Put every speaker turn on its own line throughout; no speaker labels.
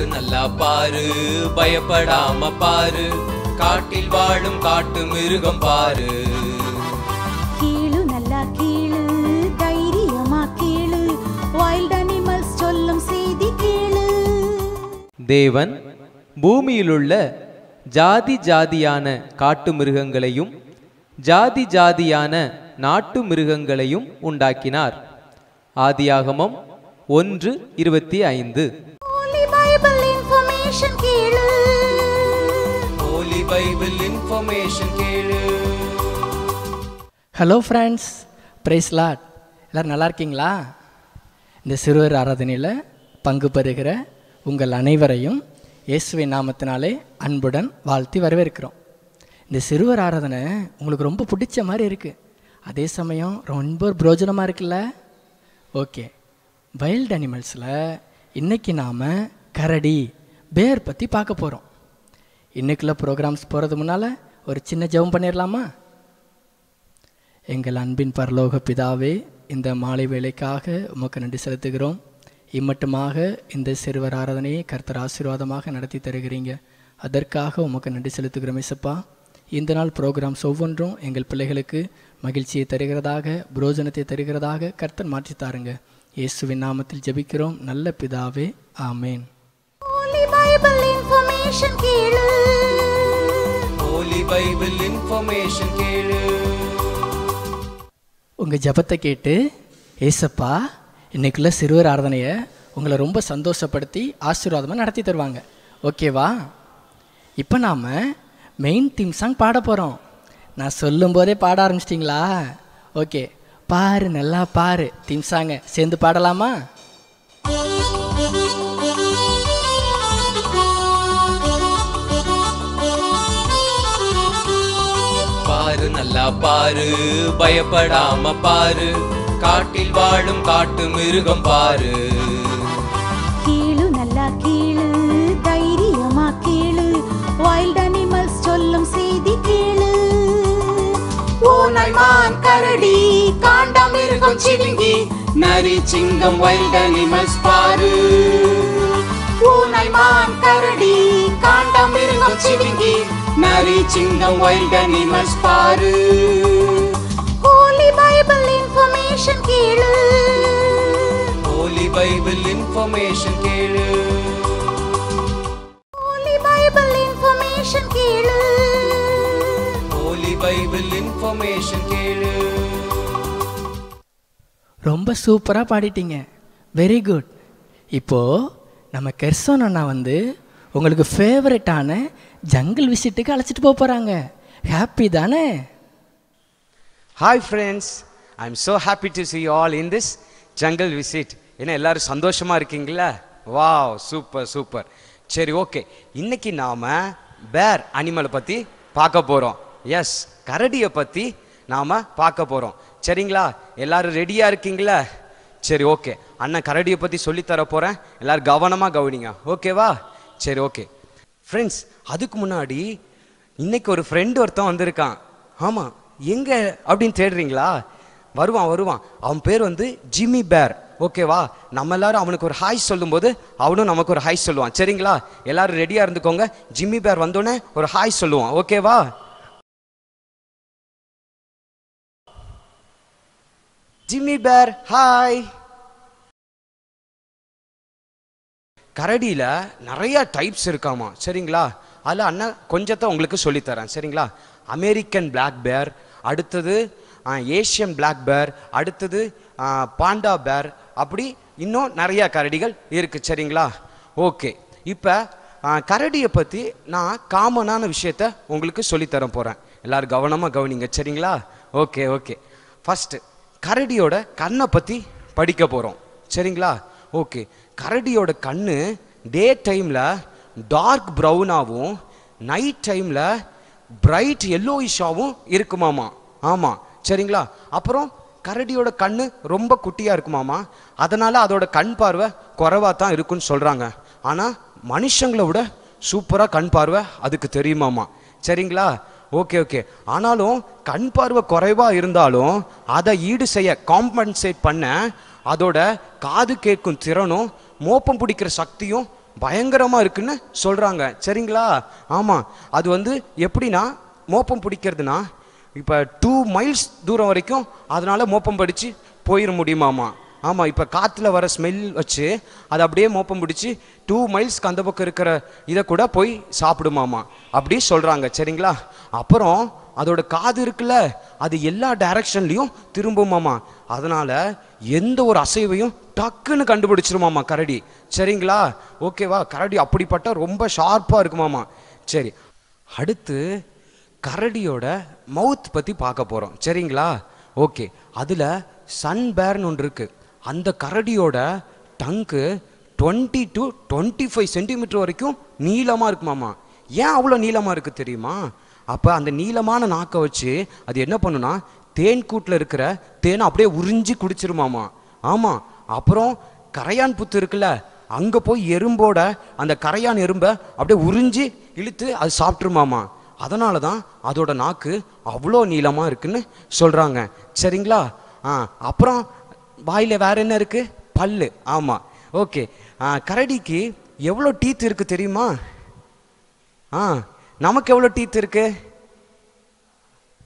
பாரு நல்லா பாரு பயப்படாம பாரு. காட்டில் வாழும் காட்டு மிருகம் பாரு.
கீழு நல்லா கீழு தைரியமா கீழு. வைல்ட் அனிமல்ஸ் சொல்லும் செய்தி கீழு
தேவன் பூமியிலுள்ள ஜாதி ஜாதியான காட்டு மிருகங்களையும் ஜாதி ஜாதியான நாட்டு மிருகங்களையும் உண்டாக்கினார். ஆதியாகமம் ஒன்று இருபத்தி ஐந்து.
பைபிள் இன்ஃபர்மேஷன் கேளு.
ஹலோ ஃப்ரெண்ட்ஸ் பிரைஸ் லாட் எல்லோரும் நல்லா இருக்கீங்களா? இந்த சிறுவர் ஆராதனையில் பங்கு பெறுகிற உங்கள் அனைவரையும் இயேசுவின் நாமத்தினாலே அன்புடன் வாழ்த்தி வரவேற்கிறோம். இந்த சிறுவர் ஆராதனை உங்களுக்கு ரொம்ப பிடிச்ச மாதிரி இருக்குது அதே சமயம் ரொம்ப பிரோஜனமாக இருக்குல்ல? ஓகே. வைல்ட் அனிமல்ஸில் இன்றைக்கி நாம் கரடி பேர் பற்றி பார்க்க போகிறோம் இன்னைக்குள்ள ப்ரோக்ராம்ஸ் போகிறது முன்னால் ஒரு சின்ன ஜெபம் பண்ணிடலாமா எங்கள் அன்பின் பரலோக பிதாவே இந்த மாலை வேலைக்காக உமக்கு நன்றி செலுத்துகிறோம். இம்மட்டுமாக இந்த சிறுவர் ஆராதனையை கர்த்தர் ஆசீர்வாதமாக நடத்தி தருகிறீங்க. அதற்காக உமக்கு நன்றி செலுத்துகிறோம் இசப்பா இந்த நாள் ப்ரோக்ராம்ஸ் ஒவ்வொன்றும் எங்கள் பிள்ளைகளுக்கு மகிழ்ச்சியை தருகிறதாக புரோஜனத்தை தருகிறதாக கர்த்தர் மாற்றி தாருங்க. இயேசுவின் நாமத்தில் ஜெபிக்கிறோம். நல்ல பிதாவே ஆமேன்.
Holy Bible information கீழு
ஹோலி பைபிள் இன்ஃபர்மேஷன் கேளு.
உங்கள் ஜெபத்தை கேட்டு ஏசப்பா இன்னைக்குள்ள சிறுவர் ஆராதனையை உங்களை ரொம்ப சந்தோஷப்படுத்தி ஆசீர்வாதமாக நடத்தி தருவாங்க. ஓகேவா? இப்போ நாம் மெயின் தீம் சாங் பாட போகிறோம் நான் சொல்லும்போதே பாட ஆரம்பிச்சிட்டிங்களா? ஓகே. பாரு நல்லா பாரு. தீம் சாங்கை சேர்ந்து பாடலாமா?
பாரு பயப்படாம பாரு. காட்டில் வாழும் காட்டு மிருகம் பாரு.
கீழு நல்லா கீழு தைரியமா கீழு. வைல்ட் அனிமல்ஸ் சொல்லும் செய்தி கீழு
ஓநாய் மான் கரடி காண்டாமிருகம் சிவிங்கி நரி சிங்கம் வைல்ட் அனிமல்ஸ் பாரு. ஓநாய் மான் கரடி காண்டாமிருகம் நரி சிங்கம் வைல்ட் அனிமல்ஸ் பாரு.
Holy Bible information கீழு
ஹோலி பைபிள் இன்ஃபர்மேஷன் கேளு.
Holy Bible information கீழு
ஹோலி பைபிள் இன்ஃபர்மேஷன் கேளு.
ரொம்ப சூப்பராக பாடிட்டீங்க. வெரி குட் இப்போது நம்ம கெர்சோன் அண்ணா வந்து உங்களுக்கு ஃபேவரட்டான ஜங்கிள் விசிட்டுக்கு அழைச்சிட்டு போக போகிறாங்க ஹாப்பி தானே?
Hi friends I am so happy to see all in this jungle visit ஏன்னா எல்லோரும் எல்லாரும் இருக்கீங்களா? வாவ் சூப்பர் சூப்பர் சரி ஓகே இன்னைக்கு நாம் பேர் அனிமலை பற்றி பார்க்க போகிறோம் எஸ் கரடியை பற்றி நாம் பார்க்க போகிறோம் சரிங்களா? எல்லாரும் ரெடியாக இருக்கீங்களா? சரி ஓகே அண்ணன் கரடியை பற்றி சொல்லித்தர போகிறேன் எல்லாரும் கவனமாக கவனிங்க. ஓகேவா சரி ஓகே ஃப்ரெண்ட்ஸ் அதுக்கு முன்னாடி இன்னைக்கு ஒரு ஃப்ரெண்டு ஒருத்தன் வந்திருக்கான். ஆமாம் எங்கே அப்படின்னு தேடுறீங்களா? வருவான் வருவான். அவன் பேர் வந்து ஜிம்மி பேர் ஓகேவா நம்ம எல்லாரும் அவனுக்கு ஒரு ஹாய் சொல்லும்போது அவனும் நமக்கு ஒரு ஹாய் சொல்லுவான். சரிங்களா? எல்லாரும் ரெடியாக இருந்துக்கோங்க. ஜிம்மி பேர் வந்தோடனே ஒரு ஹாய் சொல்லுவான். ஓகேவா ஜிம்மி பேர் ஹாய் கரடியில் நிறையா டைப்ஸ் இருக்காமா? சரிங்களா? அதில் அண்ணன் கொஞ்சத்தை உங்களுக்கு சொல்லித்தரேன். சரிங்களா? அமெரிக்கன் பிளாக் பேர் அடுத்தது ஏஷியன் பிளாக் பேர் அடுத்தது பாண்டா பேர் அப்படி இன்னும் நிறையா கரடிகள் இருக்குது சரிங்களா? ஓகே. இப்போ கரடியை பற்றி நான் காமனான விஷயத்த உங்களுக்கு சொல்லித்தர போகிறேன் எல்லாரும் கவனமாக கவனிங்க. சரிங்களா? Okay okay. ஃபஸ்ட்டு கரடியோட கண்ணை பற்றி படிக்க போகிறோம் சரிங்களா? ஓகே. கரடியோட கண்ணு டே டைமில் டார்க் ப்ரௌனாகவும் நைட் டைமில் பிரைட் எல்லோயிஷாகவும் இருக்குமாமா. ஆமாம் சரிங்களா? அப்புறம் கரடியோட கண்ணு ரொம்ப குட்டியாக இருக்குமாமா. அதனால் அதோட கண் பார்வை குறைவாக தான் இருக்குன்னு சொல்கிறாங்க ஆனால் மனுஷங்களை விட சூப்பராக கண் பார்வை அதுக்கு தெரியுமாமா. சரிங்களா? Okay okay. ஆனாலும் கண் பார்வை குறைவாக இருந்தாலும் அதை ஈடு செய்ய காம்பன்சேட் பண்ண அதோட காது கேட்கும் திறனும் மோப்பம் பிடிக்கிற சக்தியும் பயங்கரமாக இருக்குன்னு சொல்கிறாங்க சரிங்களா? ஆமாம் அது வந்து எப்படின்னா மோப்பம் பிடிக்கிறதுனா இப்போ டூ மைல்ஸ் தூரம் வரைக்கும் அதனால் மோப்பம் படித்து போயிட முடியுமாமா? ஆமாம் இப்போ காற்றுல வர ஸ்மெல் வச்சு அதை அப்படியே மோப்பம் பிடிச்சி டூ மைல்ஸ்க்கு அந்த பக்கம் இருக்கிற இதை கூட போய் சாப்பிடுமாமா? அப்படி சொல்கிறாங்க சரிங்களா? அப்புறம் அதோட காது இருக்குல்ல அது எல்லா டைரக்ஷன்லையும் திரும்புமாமா. அதனால எந்த ஒரு அசைவையும் டக்குன்னு கண்டுபிடிச்சிருமாமா கரடி. சரிங்களா? ஓகேவா கரடி அப்படிப்பட்ட ரொம்ப ஷார்ப்பாக இருக்குமாமா. சரி. அடுத்து கரடியோட மவுத் பற்றி பார்க்க போகிறோம் சரிங்களா? ஓகே அதில் சன் பேர்னு ஒன்று இருக்குது அந்த கரடியோட tongue twenty to twenty five centimetre வரைக்கும் நீளமாக இருக்குமாமா. ஏன் அவ்வளோ நீளமாக இருக்குது தெரியுமா? அப்போ அந்த நீளமான நாக்கை வச்சு அது என்ன பண்ணுனா தேன் கூட்டில் இருக்கிற தேனை அப்படியே உறிஞ்சி குடிச்சிருமாமா. ஆமாம் அப்புறம் கரையான் புத்து இருக்குல்ல அங்கே போய் எறும்போட அந்த கரையான் எறும்பை அப்படியே உறிஞ்சி இழுத்து அது சாப்பிட்ருமாமா அதனால தான் அதோட நாக்கு அவ்வளோ நீளமாக இருக்குன்னு சொல்கிறாங்க சரிங்களா? ஆ அப்புறம் வாயில் வேற என்ன இருக்குது பல்லு. ஆமாம் ஓகே. கரடிக்கு எவ்வளோ டீத் இருக்குது தெரியுமா? ஆ நமக்கு எவ்வளோ டீத் இருக்குது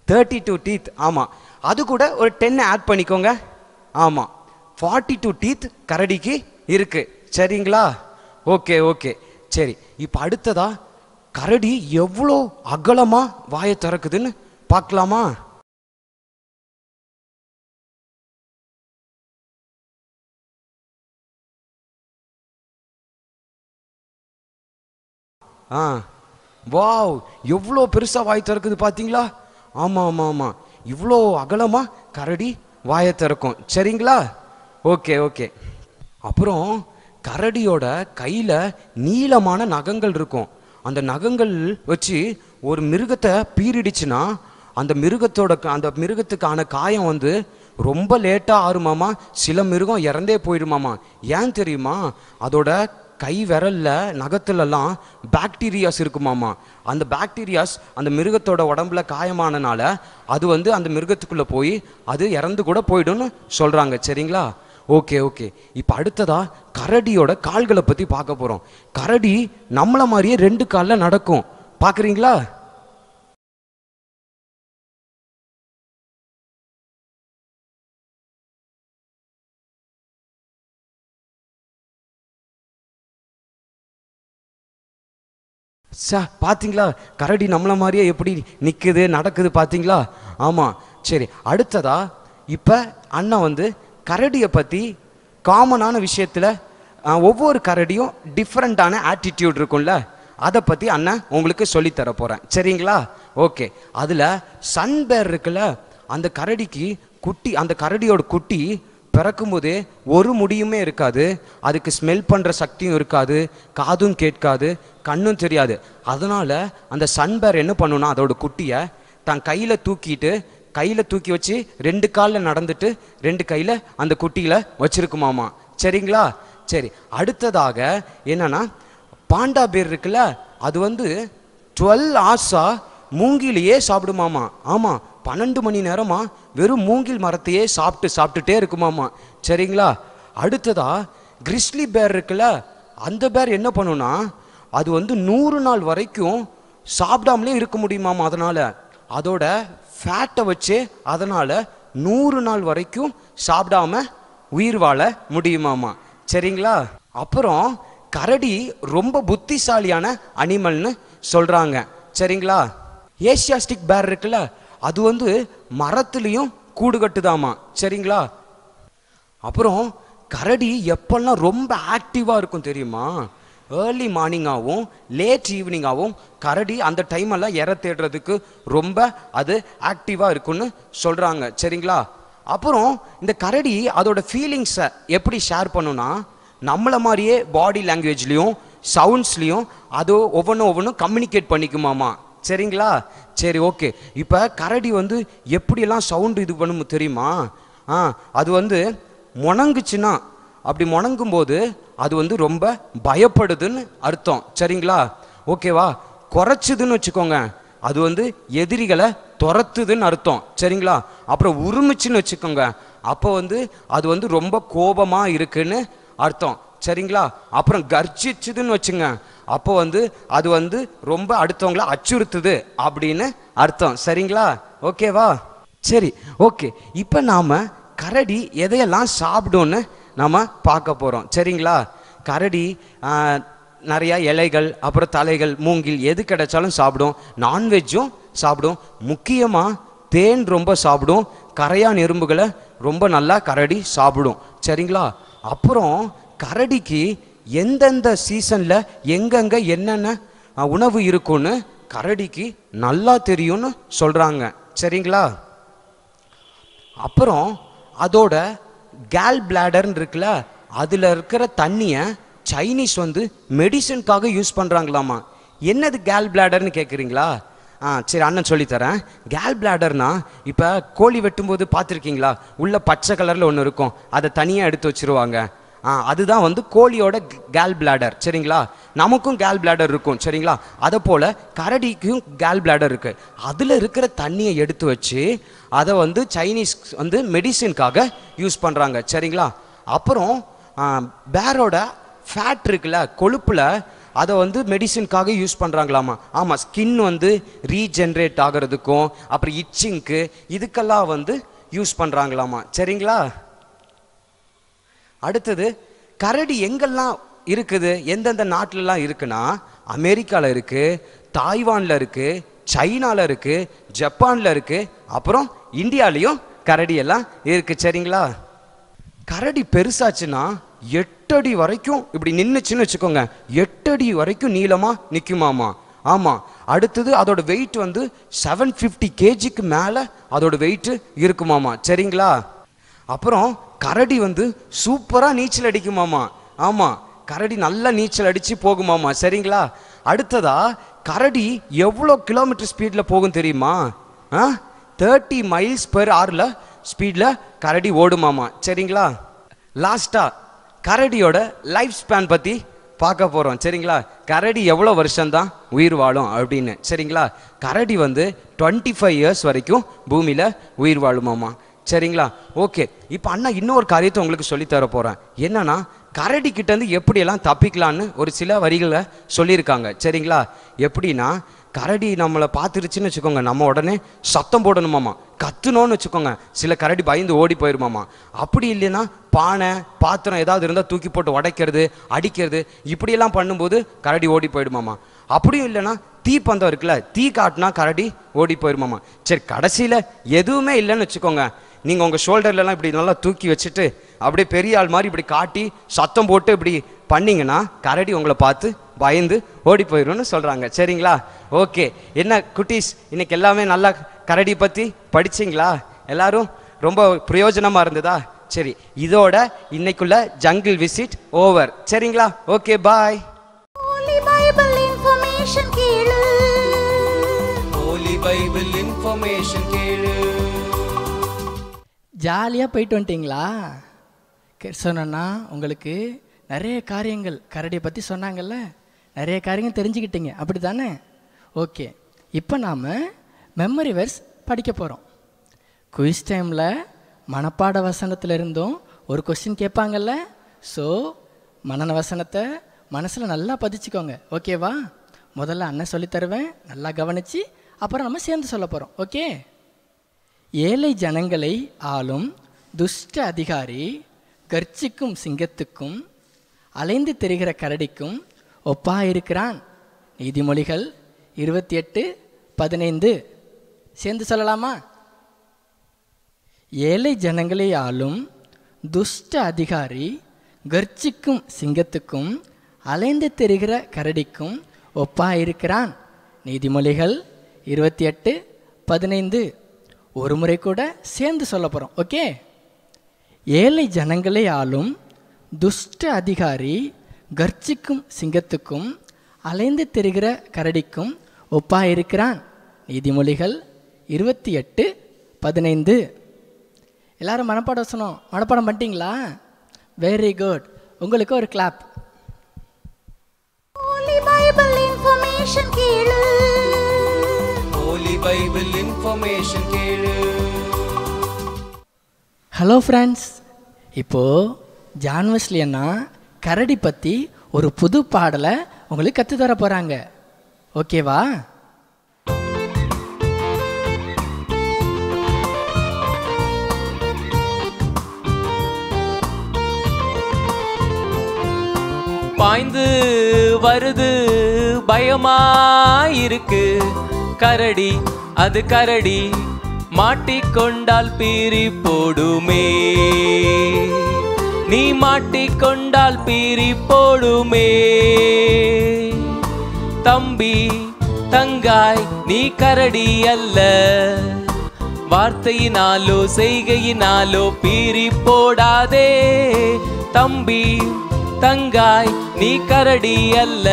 தேர்ட்டி டூ டீத் ஆமாம் அது கூட ஒரு டென்னை ஆட் பண்ணிக்கோங்க. ஆமாம் ஃபார்ட்டி டூ டீத் கரடிக்கு இருக்குது சரிங்களா? ஓகே ஓகே சரி. இப்போ அடுத்ததா கரடி எவ்வளோ அகலமாக வாயை திறக்குதுன்னு பார்க்கலாமா? ஆ. வாவ் எவ்வளோ பெருசாக வாய் திறக்குது பார்த்தீங்களா? ஆமாம் ஆமாம் ஆமாம் இவ்வளோ அகலமாக கரடி வாயை திறக்கும். சரிங்களா? Okay okay. அப்புறம் கரடியோட கையில் நீளமான நகங்கள் இருக்கும். அந்த நகங்கள் வச்சு ஒரு மிருகத்தை பீரிடுச்சுன்னா அந்த மிருகத்தோட க- அந்த மிருகத்துக்கான காயம் வந்து ரொம்ப லேட்டாக ஆறுமாமா? சில மிருகம் இறந்தே போயிடுமாமா? ஏன் தெரியுமா? அதோட கை விரல்ல நகத்துலலாம் பாக்டீரியாஸ் இருக்குமாமா. அந்த பாக்டீரியாஸ் அந்த மிருகத்தோட உடம்புல காயமானனால அது வந்து அந்த மிருகத்துக்குள்ளே போய் அது இறந்து கூட போயிடும்னு சொல்கிறாங்க சரிங்களா? Okay okay. இப்போ அடுத்ததாக கரடியோட கால்களை பற்றி பார்க்க போகிறோம் கரடி நம்மளை மாதிரியே ரெண்டு காலில் நடக்கும். பார்க்குறீங்களா? சா பார்த்தீங்களா கரடி நம்மளை மாதிரியே எப்படி நிற்குது நடக்குது பார்த்தீங்களா ஆமாம் சரி அடுத்ததா இப்போ அண்ணன் வந்து கரடியை பற்றி காமனான விஷயத்தில் ஒவ்வொரு கரடியும் டிஃப்ரெண்ட்டான ஆட்டிடியூட் இருக்கும்ல. அதை பற்றி அண்ணன் உங்களுக்கு சொல்லித் போகிறேன் சரிங்களா? ஓகே. அதில் சன் பேர் இருக்குல்ல அந்த கரடிக்கு குட்டி அந்த கரடியோட குட்டி பிறக்கும்போது ஒரு முடியுமே இருக்காது. அதுக்கு ஸ்மெல் பண்ணுற சக்தியும் இருக்காது. காதும் கேட்காது. கண்ணும் தெரியாது. அதனால் அந்த சன்பேர் என்ன பண்ணுனா அதோட குட்டியை தன் கையில் தூக்கிட்டு கையில் தூக்கி வச்சு ரெண்டு காலில் நடந்துட்டு ரெண்டு கையில் அந்த குட்டியில் வச்சுருக்குமாமா. சரிங்களா? சரி. அடுத்ததாக என்னென்னா பாண்டா பேர் இருக்குல்ல அது வந்து டுவெல் ஆர்ஸாக மூங்கிலேயே சாப்பிடுமாமா. ஆமாம் பன்னெண்டு மணி நேரமா வெறும் மூங்கில் மரத்தையே சாப்பிட்டு சாப்பிட்டுட்டே இருக்குமாமா சரிங்களா? அடுத்ததா கிறிஸ்லி பேர் இருக்குல்ல அந்த பேர் என்ன பண்ணுனா அது வந்து நூறு நாள் வரைக்கும் சாப்பிடாமலே இருக்க முடியுமாமா அதனால. அதோட ஃபேட்டை வச்சு அதனால நூறு நாள் வரைக்கும் சாப்பிடாம உயிர் வாழ முடியுமாமா சரிங்களா? அப்புறம் கரடி ரொம்ப புத்திசாலியான அனிமல்னு சொல்றாங்க. சரிங்களா? ஏசியாஸ்டிக் பேர் இருக்குல்ல அது வந்து மரத்துலேயும் கூடு கட்டுதாமா. சரிங்களா? அப்புறம் கரடி எப்பெல்லாம் ரொம்ப ஆக்டிவாக இருக்கும் தெரியுமா? ஏர்லி மார்னிங்காகவும் லேட் ஈவினிங்காகவும் கரடி அந்த டைம் எல்லாம் இற தேடுறதுக்கு ரொம்ப அது ஆக்டிவாக இருக்குன்னு சொல்கிறாங்க சரிங்களா? அப்புறம் இந்த கரடி அதோட ஃபீலிங்ஸை எப்படி ஷேர் பண்ணுன்னா நம்மளை மாதிரியே பாடி லாங்குவேஜ்லேயும் சவுண்ட்ஸ்லேயும் அது ஒவ்வொன்றும் ஒவ்வொன்றும் கம்யூனிகேட் பண்ணிக்குமாமா. சரிங்களா? சரி ஓகே இப்போ கரடி வந்து எப்படியெல்லாம் சவுண்டு இது பண்ணும் தெரியுமா? ஆ அது வந்து முணங்குச்சுன்னா அப்படி முணங்கும் போது அது வந்து ரொம்ப பயப்படுதுன்னு அர்த்தம். சரிங்களா? ஓகேவா குறைச்சிதுன்னு வச்சுக்கோங்க. அது வந்து எதிரிகளை துரத்துதுன்னு அர்த்தம். சரிங்களா? அப்புறம் உருமிச்சுன்னு வச்சுக்கோங்க. அப்போ வந்து அது வந்து ரொம்ப கோபமாக இருக்குன்னு அர்த்தம். சரிங்களா? அப்புறம் கர்ஜிச்சுதுன்னு வச்சுங்க. அப்போ வந்து அது வந்து ரொம்ப அடுத்தவங்கள அச்சுறுத்துது அப்படின்னு அர்த்தம். சரிங்களா? ஓகேவா? சரி ஓகே. இப்போ நாம கரடி எதையெல்லாம் சாப்பிடும்னு நாம் பார்க்க போகிறோம் சரிங்களா? கரடி நிறையா இலைகள் அப்புறம் தலைகள் மூங்கில் எது கிடைச்சாலும் சாப்பிடும். நான்வெஜ்ஜும் சாப்பிடும். முக்கியமாக தேன் ரொம்ப சாப்பிடும். கரையான் எறும்புகளை ரொம்ப நல்லா கரடி சாப்பிடும். சரிங்களா? அப்புறம் கரடிக்கு எந்தெந்த சீசனில் எங்கெங்க என்னென்ன உணவு இருக்கும்னு கரடிக்கு நல்லா தெரியும்னு சொல்கிறாங்க சரிங்களா? அப்புறம் அதோட கேல் பிளாடர்னு இருக்குல்ல அதில் இருக்கிற தண்ணியை சைனீஸ் வந்து மெடிசனுக்காக யூஸ் பண்ணுறாங்களாமா என்னது கேல் பிளாடர்னு கேட்குறீங்களா ஆ சரி அண்ணன் சொல்லித்தரேன் கேல் பிளாடர்னா இப்போ கோழி வெட்டும்போது பார்த்துருக்கீங்களா? உள்ள பச்சை கலரில் ஒன்று இருக்கும். அதை தனியாக எடுத்து வச்சிருவாங்க. அதுதான் வந்து கோழியோட கேல் பிளாடர் சரிங்களா? நமக்கும் கேல் பிளாடர் இருக்கும். சரிங்களா? அதை போல் கரடிக்கும் கேல் பிளாடர் இருக்குது அதில் இருக்கிற தண்ணியை எடுத்து வச்சு அதை வந்து சைனீஸ் வந்து மெடிசின்காக யூஸ் பண்ணுறாங்க சரிங்களா? அப்புறம் பேரோட ஃபேட் இருக்குல்ல கொழுப்பில் அதை வந்து மெடிசின்காக யூஸ் பண்ணுறாங்களாமா ஆமாம் ஸ்கின் வந்து ரீஜென்ரேட் ஆகிறதுக்கும் அப்புறம் இச்சிங்க்கு இதுக்கெல்லாம் வந்து யூஸ் பண்ணுறாங்களாமா சரிங்களா? அடுத்தது கரடி எங்கெல்லாம் இருக்குது எந்தெந்த நாட்டிலலாம் இருக்குன்னா அமெரிக்காவில் இருக்கு தாய்வானில் இருக்குது சைனால இருக்கு ஜப்பானில் இருக்கு அப்புறம் இந்தியாலையும் கரடி எல்லாம் இருக்கு சரிங்களா? கரடி பெருசாச்சுன்னா எட்டடி வரைக்கும் இப்படி நின்றுச்சுன்னு வச்சுக்கோங்க எட்டடி வரைக்கும் நீளமாக நிற்குமாமா ஆமாம் அடுத்தது அதோட வெயிட் வந்து செவன் ஃபிஃப்டி கேஜிக்கு மேலே அதோட வெயிட்டு இருக்குமாமா? சரிங்களா? அப்புறம் கரடி வந்து சூப்பராக நீச்சல் அடிக்குமாமா. ஆமாம் கரடி நல்லா நீச்சல் அடித்து போகுமாமா. சரிங்களா? அடுத்ததா கரடி எவ்வளோ கிலோமீட்டர் ஸ்பீடில் போகும் தெரியுமா? ஆ? தேர்ட்டி மைல்ஸ் பெர் ஆரில் ஸ்பீடில் கரடி ஓடுமாமா. சரிங்களா? லாஸ்ட்டாக கரடியோட லைஃப் ஸ்பேன் பற்றி பார்க்க போகிறோம் சரிங்களா? கரடி எவ்வளோ வருஷம்தான் உயிர் வாழும் அப்படின்னு. சரிங்களா? கரடி வந்து டுவெண்ட்டி ஃபைவ் இயர்ஸ் வரைக்கும் பூமியில் உயிர் வாழுமாமா. சரிங்களா? ஓகே. இப்போ அண்ணா இன்னொரு காரியத்தை உங்களுக்கு சொல்லித்தர போகிறேன் என்னன்னா கரடி கிட்டேருந்து எப்படியெல்லாம் தப்பிக்கலான்னு ஒரு சில வரிகளை சொல்லியிருக்காங்க. சரிங்களா? எப்படின்னா கரடி நம்மளை பார்த்துருச்சுன்னு வச்சுக்கோங்க. நம்ம உடனே சத்தம் போடணுமாமா? கத்துனோன்னு வச்சுக்கோங்க. சில கரடி பயந்து ஓடி போயிருமாமா? அப்படி இல்லைன்னா பானை பாத்திரம் ஏதாவது இருந்தால் தூக்கி போட்டு உடைக்கிறது அடிக்கிறது இப்படியெல்லாம் பண்ணும்போது கரடி ஓடி போயிடுமாமா? அப்படியும் இல்லைன்னா தீப்பந்தம் இருக்குல்ல தீ காட்டினா கரடி ஓடி போயிருமாமா? சரி கடைசியில் எதுவுமே இல்லைன்னு வச்சுக்கோங்க. நீங்கள் உங்கள் ஷோல்டர்லலாம் இப்படி நல்லா தூக்கி வச்சுட்டு அப்படியே பெரிய ஆள் மாதிரி இப்படி காட்டி சத்தம் போட்டு இப்படி பண்ணீங்கன்னா கரடி உங்களை பார்த்து பயந்து ஓடி போயிடும்னு சொல்கிறாங்க சரிங்களா? ஓகே. என்ன குட்டீஸ் இன்னைக்கு எல்லாமே நல்லா கரடி பற்றி படிச்சிங்களா? எல்லாரும் ரொம்ப பிரயோஜனமாக இருந்ததா? சரி. இதோட இன்னைக்குள்ள ஜங்கிள் விசிட் ஓவர் சரிங்களா? ஓகே பாய்
பைபிள் இன்ஃபர்மேஷன் கேளு.
ஜாலியாக போயிட்டு வந்துட்டீங்களா? கே- சொன்னேன்னா உங்களுக்கு நிறைய காரியங்கள் கரடியை பற்றி சொன்னாங்கல்ல? நிறைய காரியங்கள் தெரிஞ்சுக்கிட்டீங்க. அப்படி தானே ஓகே. இப்போ நாம் மெமரி வெர்ஸ் படிக்க போகிறோம் குயிஸ் டைமில் மனப்பாட வசனத்தில் இருந்தும் ஒரு கொஸ்டின் கேட்பாங்கல்ல? ஸோ மனன வசனத்தை மனசில் நல்லா பதிச்சுக்கோங்க. ஓகேவா முதல்ல அண்ணன் சொல்லித் தருவேன். நல்லா கவனித்து அப்புறம் நம்ம சேர்ந்து சொல்ல போகிறோம் ஓகே ஏழை ஜனங்களை ஆளும் துஷ்ட அதிகாரி கர்ச்சிக்கும் சிங்கத்துக்கும் அலைந்து திரிகிற கரடிக்கும் ஒப்பாயிருக்கிறான். நீதிமொழிகள் இருபத்தி எட்டு பதினைந்து. சேர்ந்து சொல்லலாமா? ஏழை ஜனங்களை ஆளும் துஷ்ட அதிகாரி கர்ச்சிக்கும் சிங்கத்துக்கும் அலைந்து திரிகிற கரடிக்கும் ஒப்பாயிருக்கிறான். நீதிமொழிகள் இருபத்தி எட்டு பதினைந்து. ஒரு முறை கூட சேர்ந்து சொல்ல போகிறோம் ஓகே ஏழை ஜனங்களே ஆளும் துஷ்ட அதிகாரி கர்ச்சிக்கும் சிங்கத்துக்கும் அலைந்து திரிகிற கரடிக்கும் ஒப்பாயிருக்கிறான் நீதிமொழிகள் இருபத்தி எட்டு பதினைந்து. எல்லாரும் மனப்பாடம் சொன்னோம் மனப்பாடம் பண்ணிட்டீங்களா? வெரி குட் உங்களுக்கு ஒரு கிளாப்
பைபிள் இன்ஃபர்மேஷன் கேளு.
ஹலோ ஃப்ரெண்ட்ஸ் இப்போது ஜான் வெஸ்லி அண்ணா கரடி பற்றி ஒரு புது பாடலை உங்களுக்கு கற்றுத்தர போகிறாங்க ஓகேவா?
பாய்ந்து வருது பயமாயிருக்கு. கரடி அது கரடி மாட்டிக்கொண்டால் பீறி போடுமே. நீ மாட்டிக்கொண்டால் பீறி போடுமே. தம்பி தங்காய் நீ கரடி அல்ல. வார்த்தையினாலோ செய்கையினாலோ பீறி போடாதே. தம்பி தங்காய் நீ கரடி அல்ல.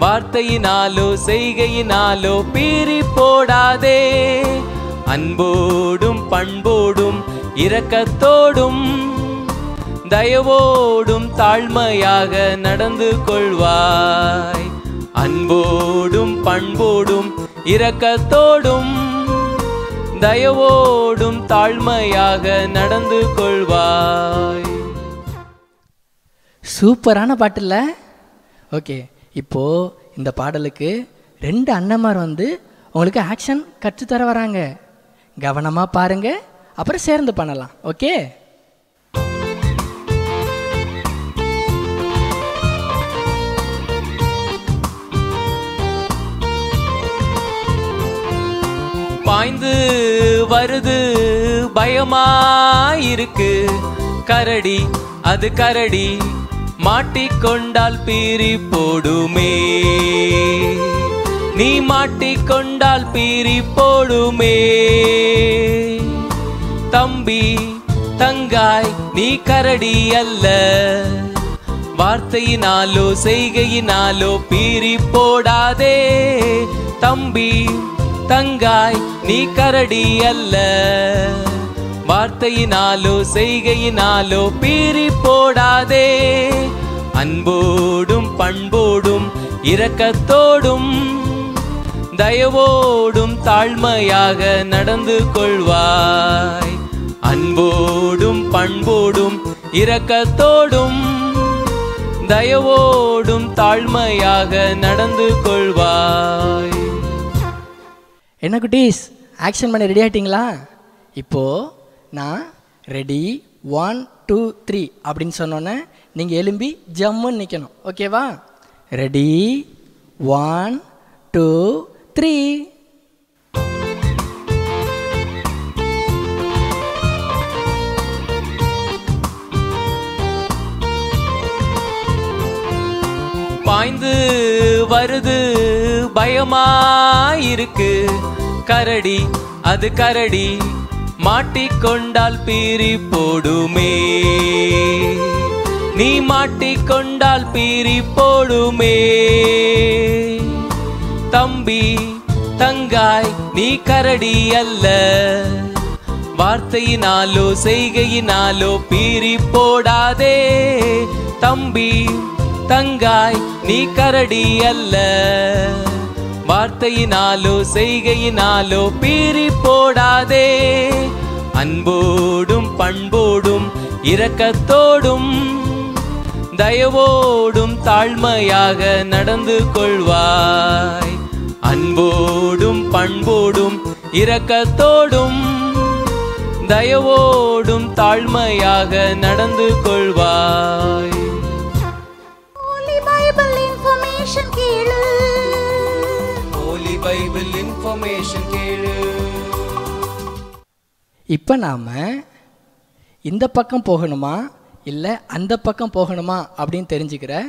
வார்த்தையினாலோ செய்கையினாலோ பீறி போடாதே. அன்போடும் பண்போடும் இரக்கத்தோடும் தயவோடும் தாழ்மையாக நடந்து கொள்வாய். அன்போடும் பண்போடும் இரக்கத்தோடும் தயவோடும் தாழ்மையாக நடந்து கொள்வாய்.
சூப்பரான பாட்டில்ல? ஓகே. இப்போது இந்த பாடலுக்கு ரெண்டு அண்ணன்மார் வந்து உங்களுக்கு ஆக்ஷன் கற்றுத்தர வராங்க. கவனமாக பாருங்க. அப்புறம் சேர்ந்து பண்ணலாம். ஓகே?
பாய்ந்து வருது பயமாயிருக்கு. கரடி அது கரடி. மாட்டிக்கொண்டால் பீறி போடுமே. நீ மாட்டிக்கொண்டால் பீறி போடுமே. தம்பி தங்காய் நீ கரடி அல்ல. வார்த்தையினாலோ செய்கையினாலோ பீறி போடாதே. தம்பி தங்காய் நீ கரடி அல்ல. வார்த்தையினாலோ செய்கையினாலோ பீறி போடாதே. அன்போடும் பண்போடும் இரக்கத்தோடும் தயவோடும் தாழ்மையாக நடந்து கொள்வாய். அன்போடும் பண்போடும் இரக்கத்தோடும் தயவோடும் தாழ்மையாக நடந்து கொள்வாய்.
என்ன குட்டீஸ்? ஆக்ஷன் பண்ண ரெடி ஆயிட்டீங்களா? இப்போது நான் ரெடி ஒன் டூ த்ரீ அப்படின்னு சொன்னோன்னே நீங்கள் எலும்பி ஜம்முன்னு நிற்கணும் ஓகேவா ரெடி ஒன் டூ த்ரீ
பாய்ந்து வருது பயமா இருக்கு கரடி அது கரடி. மாட்டிக்கொண்டால் பீறி போடுமே. நீ மாட்டிக்கொண்டால் பீறி போடுமே. தம்பி தங்காய் நீ கரடி அல்ல. வார்த்தையினாலோ செய்கையினாலோ பீறி போடாதே. தம்பி தங்காய் நீ கரடி அல்ல. வார்த்தையினாலோ செய்கையினாலோ பீறி போடாதே. அன்போடும் பண்போடும் இரக்கத்தோடும் தயவோடும் தாழ்மையாக நடந்து கொள்வாய். அன்போடும் பண்போடும் இரக்கத்தோடும் தயவோடும் தாழ்மையாக நடந்து கொள்வாய்.
இன்ஃபர்மேஷன் கேளு.
இப்போ நாம் இந்த பக்கம் போகணுமா? இல்லை அந்த பக்கம் போகணுமா? அப்படின்னு தெரிஞ்சுக்கிற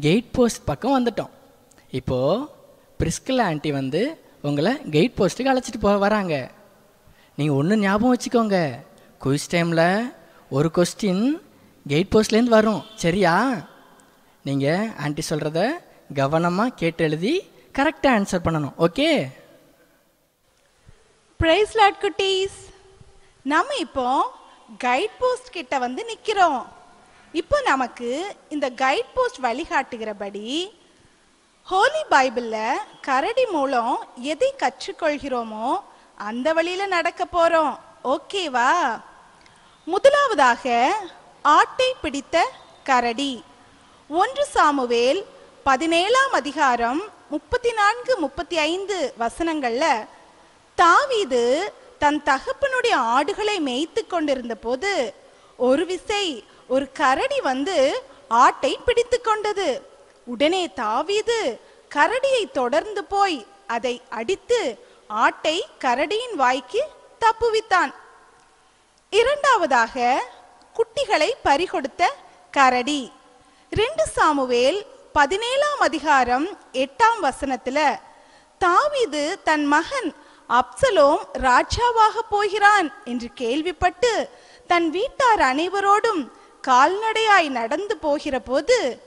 கெயிட் போஸ்ட் பக்கம் வந்துட்டோம். இப்போது பிரிஸ்கில் ஆண்டி வந்து உங்களை கெயிட் போஸ்ட்டுக்கு அழைச்சிட்டு போக வராங்க. நீங்கள் ஒன்று ஞாபகம் வச்சுக்கோங்க. குயிஸ் டைமில் ஒரு கொஸ்டின் கெயிட் போஸ்ட்லேருந்து வரும். சரியா? நீங்கள் ஆண்டி சொல்கிறத கவனமாக கேட்டு எழுதி கரெக்டாக ஆன்சர் பண்ணணும். ஓகே
பிரைஸ் லாட் குட்டீஸ். நம்ம இப்போ கைட் போஸ்ட் கிட்ட வந்து நிற்கிறோம் இப்போ நமக்கு இந்த கைட் போஸ்ட் வழிகாட்டுகிறபடி ஹோலி பைபிளில் கரடி மூலம் எதை கற்றுக்கொள்கிறோமோ அந்த வழியில் நடக்க போகிறோம் ஓகேவா முதலாவதாக ஆட்டை பிடித்த கரடி. ஒன்று சாமுவேல் பதினேழாம் அதிகாரம் முப்பத்தி நான்கு முப்பத்தி ஐந்து வசனங்களில் தாவீது தன் தகப்பனுடைய ஆடுகளை மேய்த்து கொண்டிருந்த போது ஒரு விசை ஒரு கரடி வந்து ஆட்டை பிடித்து கொண்டது. உடனே தாவீது கரடியை தொடர்ந்து போய் அதை அடித்து ஆட்டை கரடியின் வாய்க்கு தப்புவித்தான். இரண்டாவதாக குட்டிகளை பறிகொடுத்த கரடி. ரெண்டு சாமுவேல் பதினேழாம் அதிகாரம் எட்டாம் வசனத்துல தாவீது தன் மகன் அப்சலோம் ராஜாவாக போகிறான் என்று கேள்விப்பட்டு தன் வீட்டார் அனைவரோடும் கால்நடையாய் நடந்து போகிற போது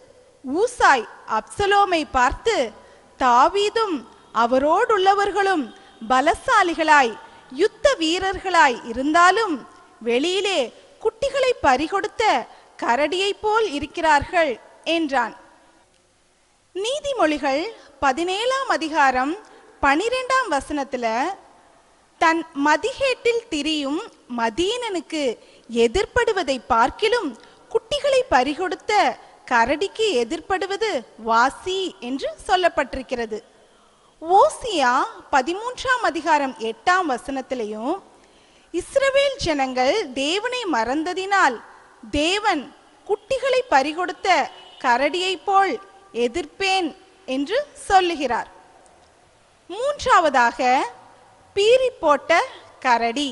ஊசாய் அப்சலோமை பார்த்து தாவீதும் அவரோடுள்ளவர்களும் பலசாலிகளாய் யுத்த வீரர்களாய் இருந்தாலும் வெளியிலே குட்டிகளை பறிகொடுத்த கரடியைப் போல் இருக்கிறார்கள் என்றான். நீதிமொழிகள் பதினேழாம் அதிகாரம் பனிரெண்டாம் வசனத்துல தன் மதிகேட்டில் திரியும் மதீனனுக்கு எதிர்ப்படுவதை பார்க்கிலும் குட்டிகளை பறிகொடுத்த கரடிக்கு எதிர்ப்படுவது வாசி என்று சொல்லப்பட்டிருக்கிறது. ஓசியா பதிமூன்றாம் அதிகாரம் எட்டாம் வசனத்திலையும் இஸ்ரவேல் ஜனங்கள் தேவனை மறந்ததினால் தேவன் குட்டிகளை பறிகொடுத்த கரடியைப் போல் எதிர்ப்பேன் என்று சொல்லுகிறார். மூன்றாவதாக பீரி போட்ட கரடி.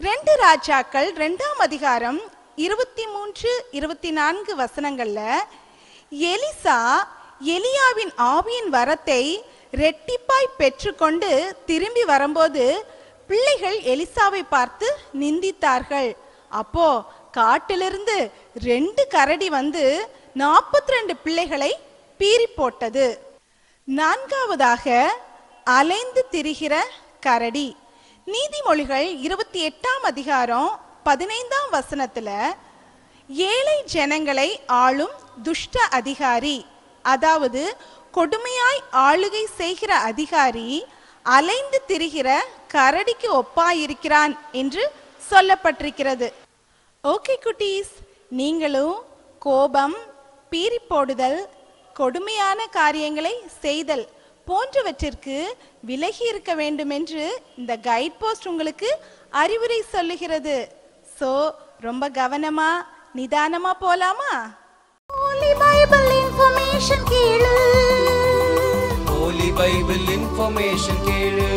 ரெண்டு ராஜாக்கள் ரெண்டாம் அதிகாரம் இருபத்தி மூன்று இருபத்தி நான்கு வசனங்கள்ல எலிசா எலியாவின் ஆவியின் வரத்தை ரெட்டிப்பாய் பெற்றுக்கொண்டு திரும்பி வரும்போது பிள்ளைகள் எலிசாவை பார்த்து நிந்தித்தார்கள். அப்போ காட்டிலிருந்து ரெண்டு கரடி வந்து நாற்பத்தி ரெண்டு பிள்ளைகளை பீறி போட்டது. நான்காவதாக அலைந்து திரிகிற கரடி. நீதிமொழிகள் இருபத்தி எட்டாம் அதிகாரம் பதினைந்தாம் வசனத்துல ஏழை ஜனங்களை ஆளும் துஷ்ட அதிகாரி அதாவது கொடுமையாய் ஆளுகை செய்கிற அதிகாரி அலைந்து திரிகிற கரடிக்கு ஒப்பாயிருக்கிறான் என்று சொல்லப்பட்டிருக்கிறது. ஓகே குட்டீஸ் நீங்களும் கோபம் பீறி போடுதல் கொடுமையான காரியங்களை செய்தல் போன்றவற்றிற்கு விலகி இருக்க வேண்டும் என்று இந்த கைட் போஸ்ட் உங்களுக்கு அறிவுரை சொல்லுகிறது. சோ ரொம்ப கவனமா நிதானமா போலாமா?
Holy Bible information கேளு.
ஹோலி பைபிள் இன்ஃபர்மேஷன் கேளு.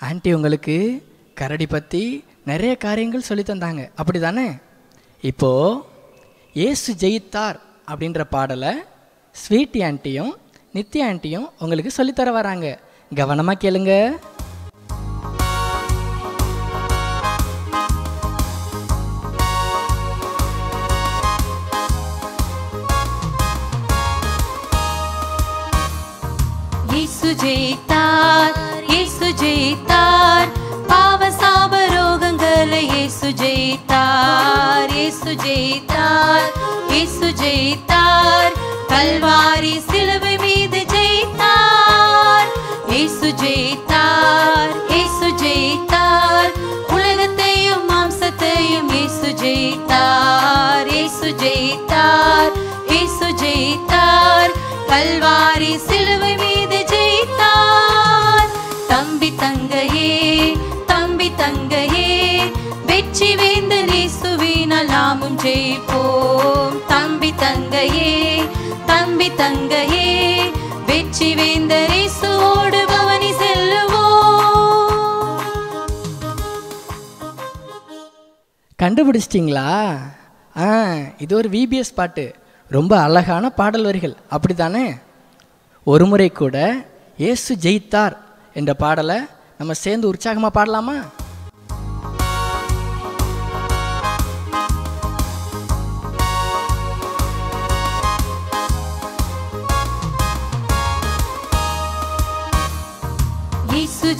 ஆன்ட்டி உங்களுக்கு கரடி பற்றி நிறைய காரியங்கள் சொல்லி தந்தாங்க. அப்படி தானே இப்போது இயேசு ஜெயித்தார் அப்படின்ற பாடலை ஸ்வீட் ஆண்டியும் நித்யா ஆண்டியும் உங்களுக்கு சொல்லித்தர வராங்க. கவனமாக கேளுங்க.
ஜெயித்தார் இயேசு ஜெயித்தார். பாவ சாப ரோகங்களை இயேசு ஜெயித்தார் இயேசு ஜெயித்தார் இயேசு ஜெயித்தார். கல்வாரி சிலுவை மீது ஜெயித்தார். இயேசு ஜெயித்தார் இயேசு ஜெயித்தார். உலகத்தையும் மாம்சத்தையும் இயேசு ஜெயித்தார் இயேசு ஜெயித்தார் இயேசு ஜெயித்தார். கல்வாரி சிலுவை மீது ஜெயித்தார். தம்பி தங்கையே தம்பி தங்கையே வெற்றி வேந்த இயேசுவினால் நாமும் ஜெயிப்போம். தம்பி தங்கையே தம்பி தங்கையே வெற்றி வேந்த இயேசுவோடு பவனி செல்லுவோம்.
கண்டுபிடிச்சிட்டிங்களா? ஆ இது ஒரு விபிஎஸ் பாட்டு. ரொம்ப அழகான பாடல் வரிகள். அப்படி தானே ஒரு முறை கூட இயேசு ஜெயித்தார் என்ற பாடலை நம்ம சேர்ந்து உற்சாகமாக பாடலாமா?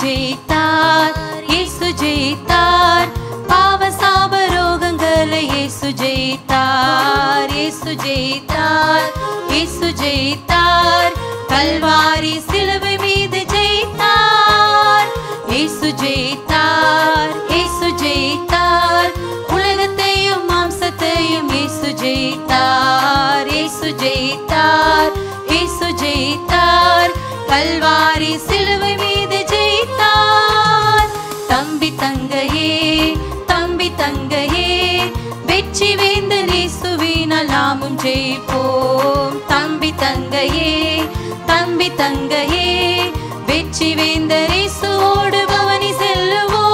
ஜெயித்தார். இயேசு ஜெயித்தார். பாவ சாப ரோகங்களை இயேசு ஜெயித்தார். இயேசு ஜெயித்தார். இயேசு ஜெயித்தார். கல்வாரி சிலுவை மீது ஜெயித்தார். இயேசு ஜெயித்தார். இயேசு ஜெயித்தார். உலகத்தையும் மாம்சத்தையும் இயேசு ஜெயித்தார். இயேசு ஜெயித்தார். இயேசு ஜெயித்தார். கல்வாரி சிலுவை மீது தம்பி தங்கையே தம்பி தங்கையே வெற்றி வேந்த இயேசுவினால் நாமும் ஜெயிப்போம். தம்பி தங்கையே தம்பி தங்கையே வெற்றி வேந்த இயேசுவோடு பவனி செல்லுவோம்.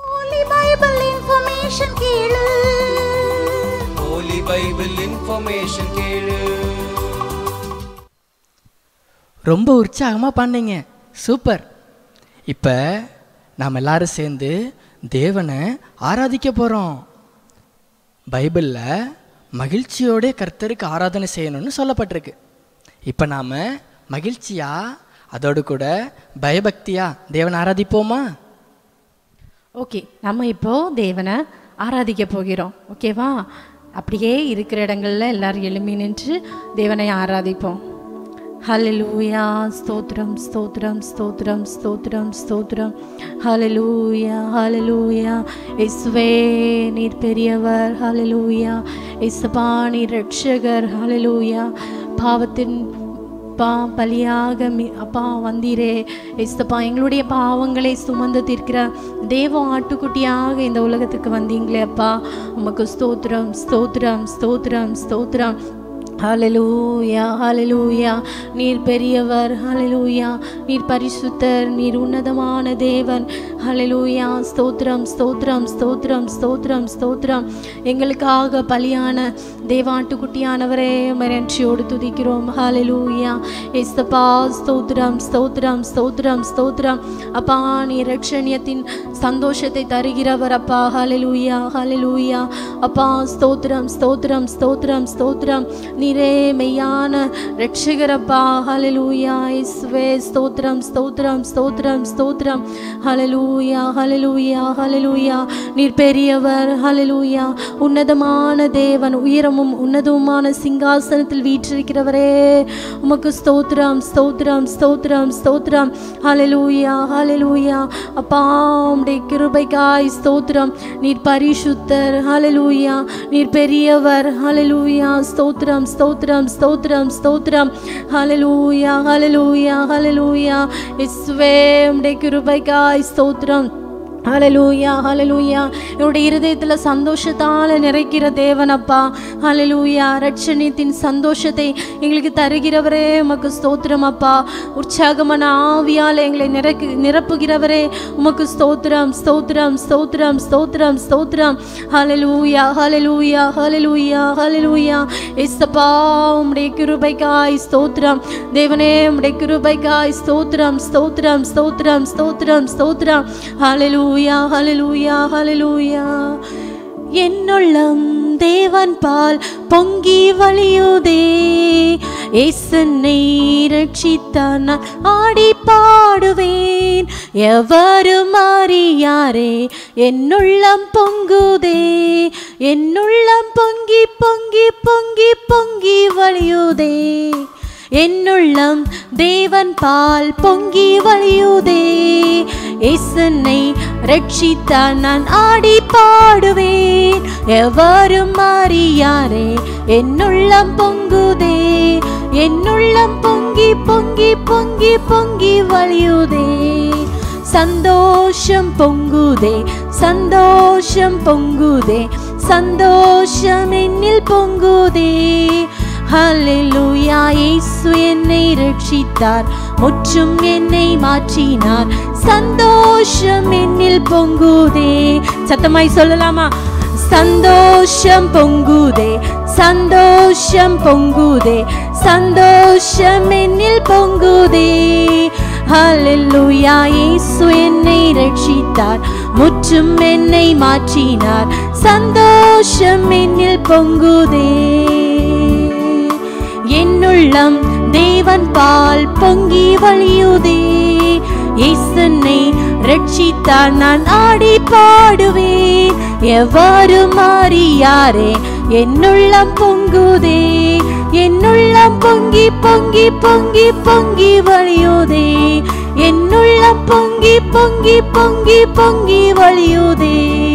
Holy Bible information கேளு.
ஹோலி பைபிள் இன்ஃபர்மேஷன் கேளு.
ரொம்ப உற்சாகமாக பண்ணீங்க. சூப்பர். இப்போ நாம் எல்லாரும் சேர்ந்து தேவனை ஆராதிக்க போகிறோம் பைபிளில் மகிழ்ச்சியோட கர்த்தருக்கு ஆராதனை செய்யணும்னு சொல்லப்பட்டிருக்கு. இப்போ நாம் மகிழ்ச்சியாக அதோடு கூட பயபக்தியாக தேவனை ஆராதிப்போமா?
ஓகே நம்ம இப்போது தேவனை ஆராதிக்க போகிறோம். ஓகேவா? அப்படியே இருக்கிற இடங்கள்ல எல்லாரும் எழுமி நின்று தேவனை ஆராதிப்போம். ஹலலூயா ஸ்தோத்ரம் ஸ்தோத்ரம் ஸ்தோத்ரம் ஸ்தோத்ரம் ஸ்தோத்ரம் ஹலலூயா ஹலலூயா இஸ்வே நீர் பெரியவர். ஹலலூயா இயேசுபா நீர் ரட்சகர் ஹலலூயா பாவத்தின் அப்பா பலியாக மி- அப்பா வந்தீரே. இஸ்தப்பா எங்களுடைய பாவங்களை சுமந்து தீர்க்கிற தேவ ஆட்டுக்குட்டியாக இந்த உலகத்துக்கு வந்தீங்களே அப்பா. உமக்கு ஸ்தோத்திரம் ஸ்தோத்திரம் ஸ்தோத்திரம் ஸ்தோத்திரம். ஹலலூயா ஹலலூயா நீர் பெரியவர் ஹலலூயா நீர் பரிசுத்தர் நீர் உன்னதமான தேவன். ஹலலூயா ஸ்தோத்ரம் ஸ்தோத்ரம் ஸ்தோத்ரம் ஸ்தோத்ரம் ஸ்தோத்ரம் எங்களுக்காக பலியான தேவாட்டுக்குட்டியானவரே மரட்சியோடு துதிக்கிறோம். ஹலலூயா இஸ்தப்பா ஸ்தோத்ரம் ஸ்தோத்ரம் ஸ்தோத்ரம் ஸ்தோத்ரம் அப்பா நீ ரட்சணியத்தின் சந்தோஷத்தை தருகிறவர் அப்பா. ஹலலூயா ஹலலூயா அப்பா ஸ்தோத்ரம் ஸ்தோத்ரம் ஸ்தோத்ரம் ஸ்தோத்ரம் நீரே மெய்யான ரட்சகரப்பா ஹலலூயா இஸ்வே ஸ்தோத்ரம் ஸ்தோத்ரம் ஸ்தோத்ரம் ஸ்தோத்ரம் ஹலலூயா ஹலலூயா ஹலலூயா நீர் பெரியவர் ஹலலூயா உன்னதமான தேவன் உயரமும் உன்னதமான சிங்காசனத்தில் வீற்றிருக்கிறவரே. உமக்கு ஸ்தோத்ரம் ஸ்தோத்ரம் ஸ்தோத்ரம் ஸ்தோத்ரம் ஹலலூயா ஹலலூயா அப்பா உடைய கிருபைக்காய் ஸ்தோத்ரம் நீர் பரிசுத்தர் ஹலலூயா நீர் பெரியவர் ஹலலூயா ஸ்தோத்ரம் ஸ்தோத்திரம் ஸ்தோத்திரம் ஸ்தோத்திரம். ஹலலூயா ஹலலூயா ஹலலூயா இஸ்வே உடைய கிருபைக்காய் ஸ்தோத்திரம். ஹலலூயா ஹலலூயா என்னுடைய இருதயத்தில் சந்தோஷத்தால் நிறைக்கிற தேவனப்பா. ஹலலூயா ரட்சணியத்தின் சந்தோஷத்தை எங்களுக்கு தருகிறவரே உமக்கு ஸ்தோத்திரம் அப்பா உற்சாகமான ஆவியால் எங்களை நிரக்கு நிரப்புகிறவரே உமக்கு ஸ்தோத்திரம் ஸ்தோத்திரம் ஸ்தோத்திரம் ஸ்தோத்திரம் ஸ்தோத்திரம். ஹலலூயா ஹலலூயா ஹலலூயா ஹலலூயா இஸ்தப்பா உம்முடைய கிருபைக்காய் ஸ்தோத்திரம். தேவனே உம்முடைய கிருபைக்காய் ஸ்தோத்திரம் ஸ்தோத்திரம் ஸ்தோத்திரம் ஸ்தோத்திரம் ஸ்தோத்திரம். ஹலலூயா ஹலலூயா ஹலலூயா என்னுள்ளம் தேவன் பால் பொங்கி வழியுதே. ஏசன்னை ரட்சித்தான் நான் ஆடி பாடுவேன். எவரும் அறியாரே என்னுள்ளம் பொங்குதே. என்னுள்ளம் பொங்கி பொங்கி பொங்கி பொங்கி வழியுதே. என்னுள்ளம் தேவன் பால் பொங்கி வழியுதே. இசனை ரட்சித்தால் நான் ஆடி பாடுவேன். எவரும் மாறியாரே என்னுள்ளம் பொங்குதே. என்னுள்ளம் பொங்கி பொங்கி பொங்கி பொங்கி வழியுதே. சந்தோஷம் பொங்குதே சந்தோஷம் பொங்குதே. சந்தோஷம் என்னில் பொங்குதே. ஹalleluya இயேசு என்னை ரட்சித்தார் முற்றும் என்னை மாற்றினார். சந்தோஷம் என்னில் பொங்குதே. சத்தமாய் சொல்லலாமா? சந்தோஷம் பொங்குதே. சந்தோஷம் பொங்குதே. சந்தோஷம் என்னில் பொங்குதே. ஹalleluya இயேசு என்னை ரட்சித்தார் முற்றும் என்னை மாற்றினார். சந்தோஷம் என்னில் பொங்குதே. என்னுள்ளம் தேவன் பால் பொங்கி வழியுதே. இசனை ரட்சித்தான் நான் ஆடி பாடுவேன் எவ்வாறு மாறியாரே என்னுள்ளம் பொங்குதே. என்னுள்ளம் பொங்கி பொங்கி பொங்கி பொங்கி வழியுதே. என்னுள்ளம் பொங்கி பொங்கி பொங்கி பொங்கி வழியுதே.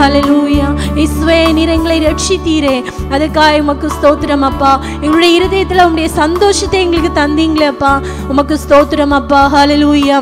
ஹalleluya இஸ்வே நீர் எங்களை ரட்சித்தீரே. அதுக்காக உமக்கு ஸ்தோத்திரம் அப்பா. எங்களுடைய இருதயத்துல உங்களுடைய சந்தோஷத்தை எங்களுக்கு தந்தீங்களே அப்பா. உமக்கு ஸ்தோத்திரம் அப்பா. ஹலலூயா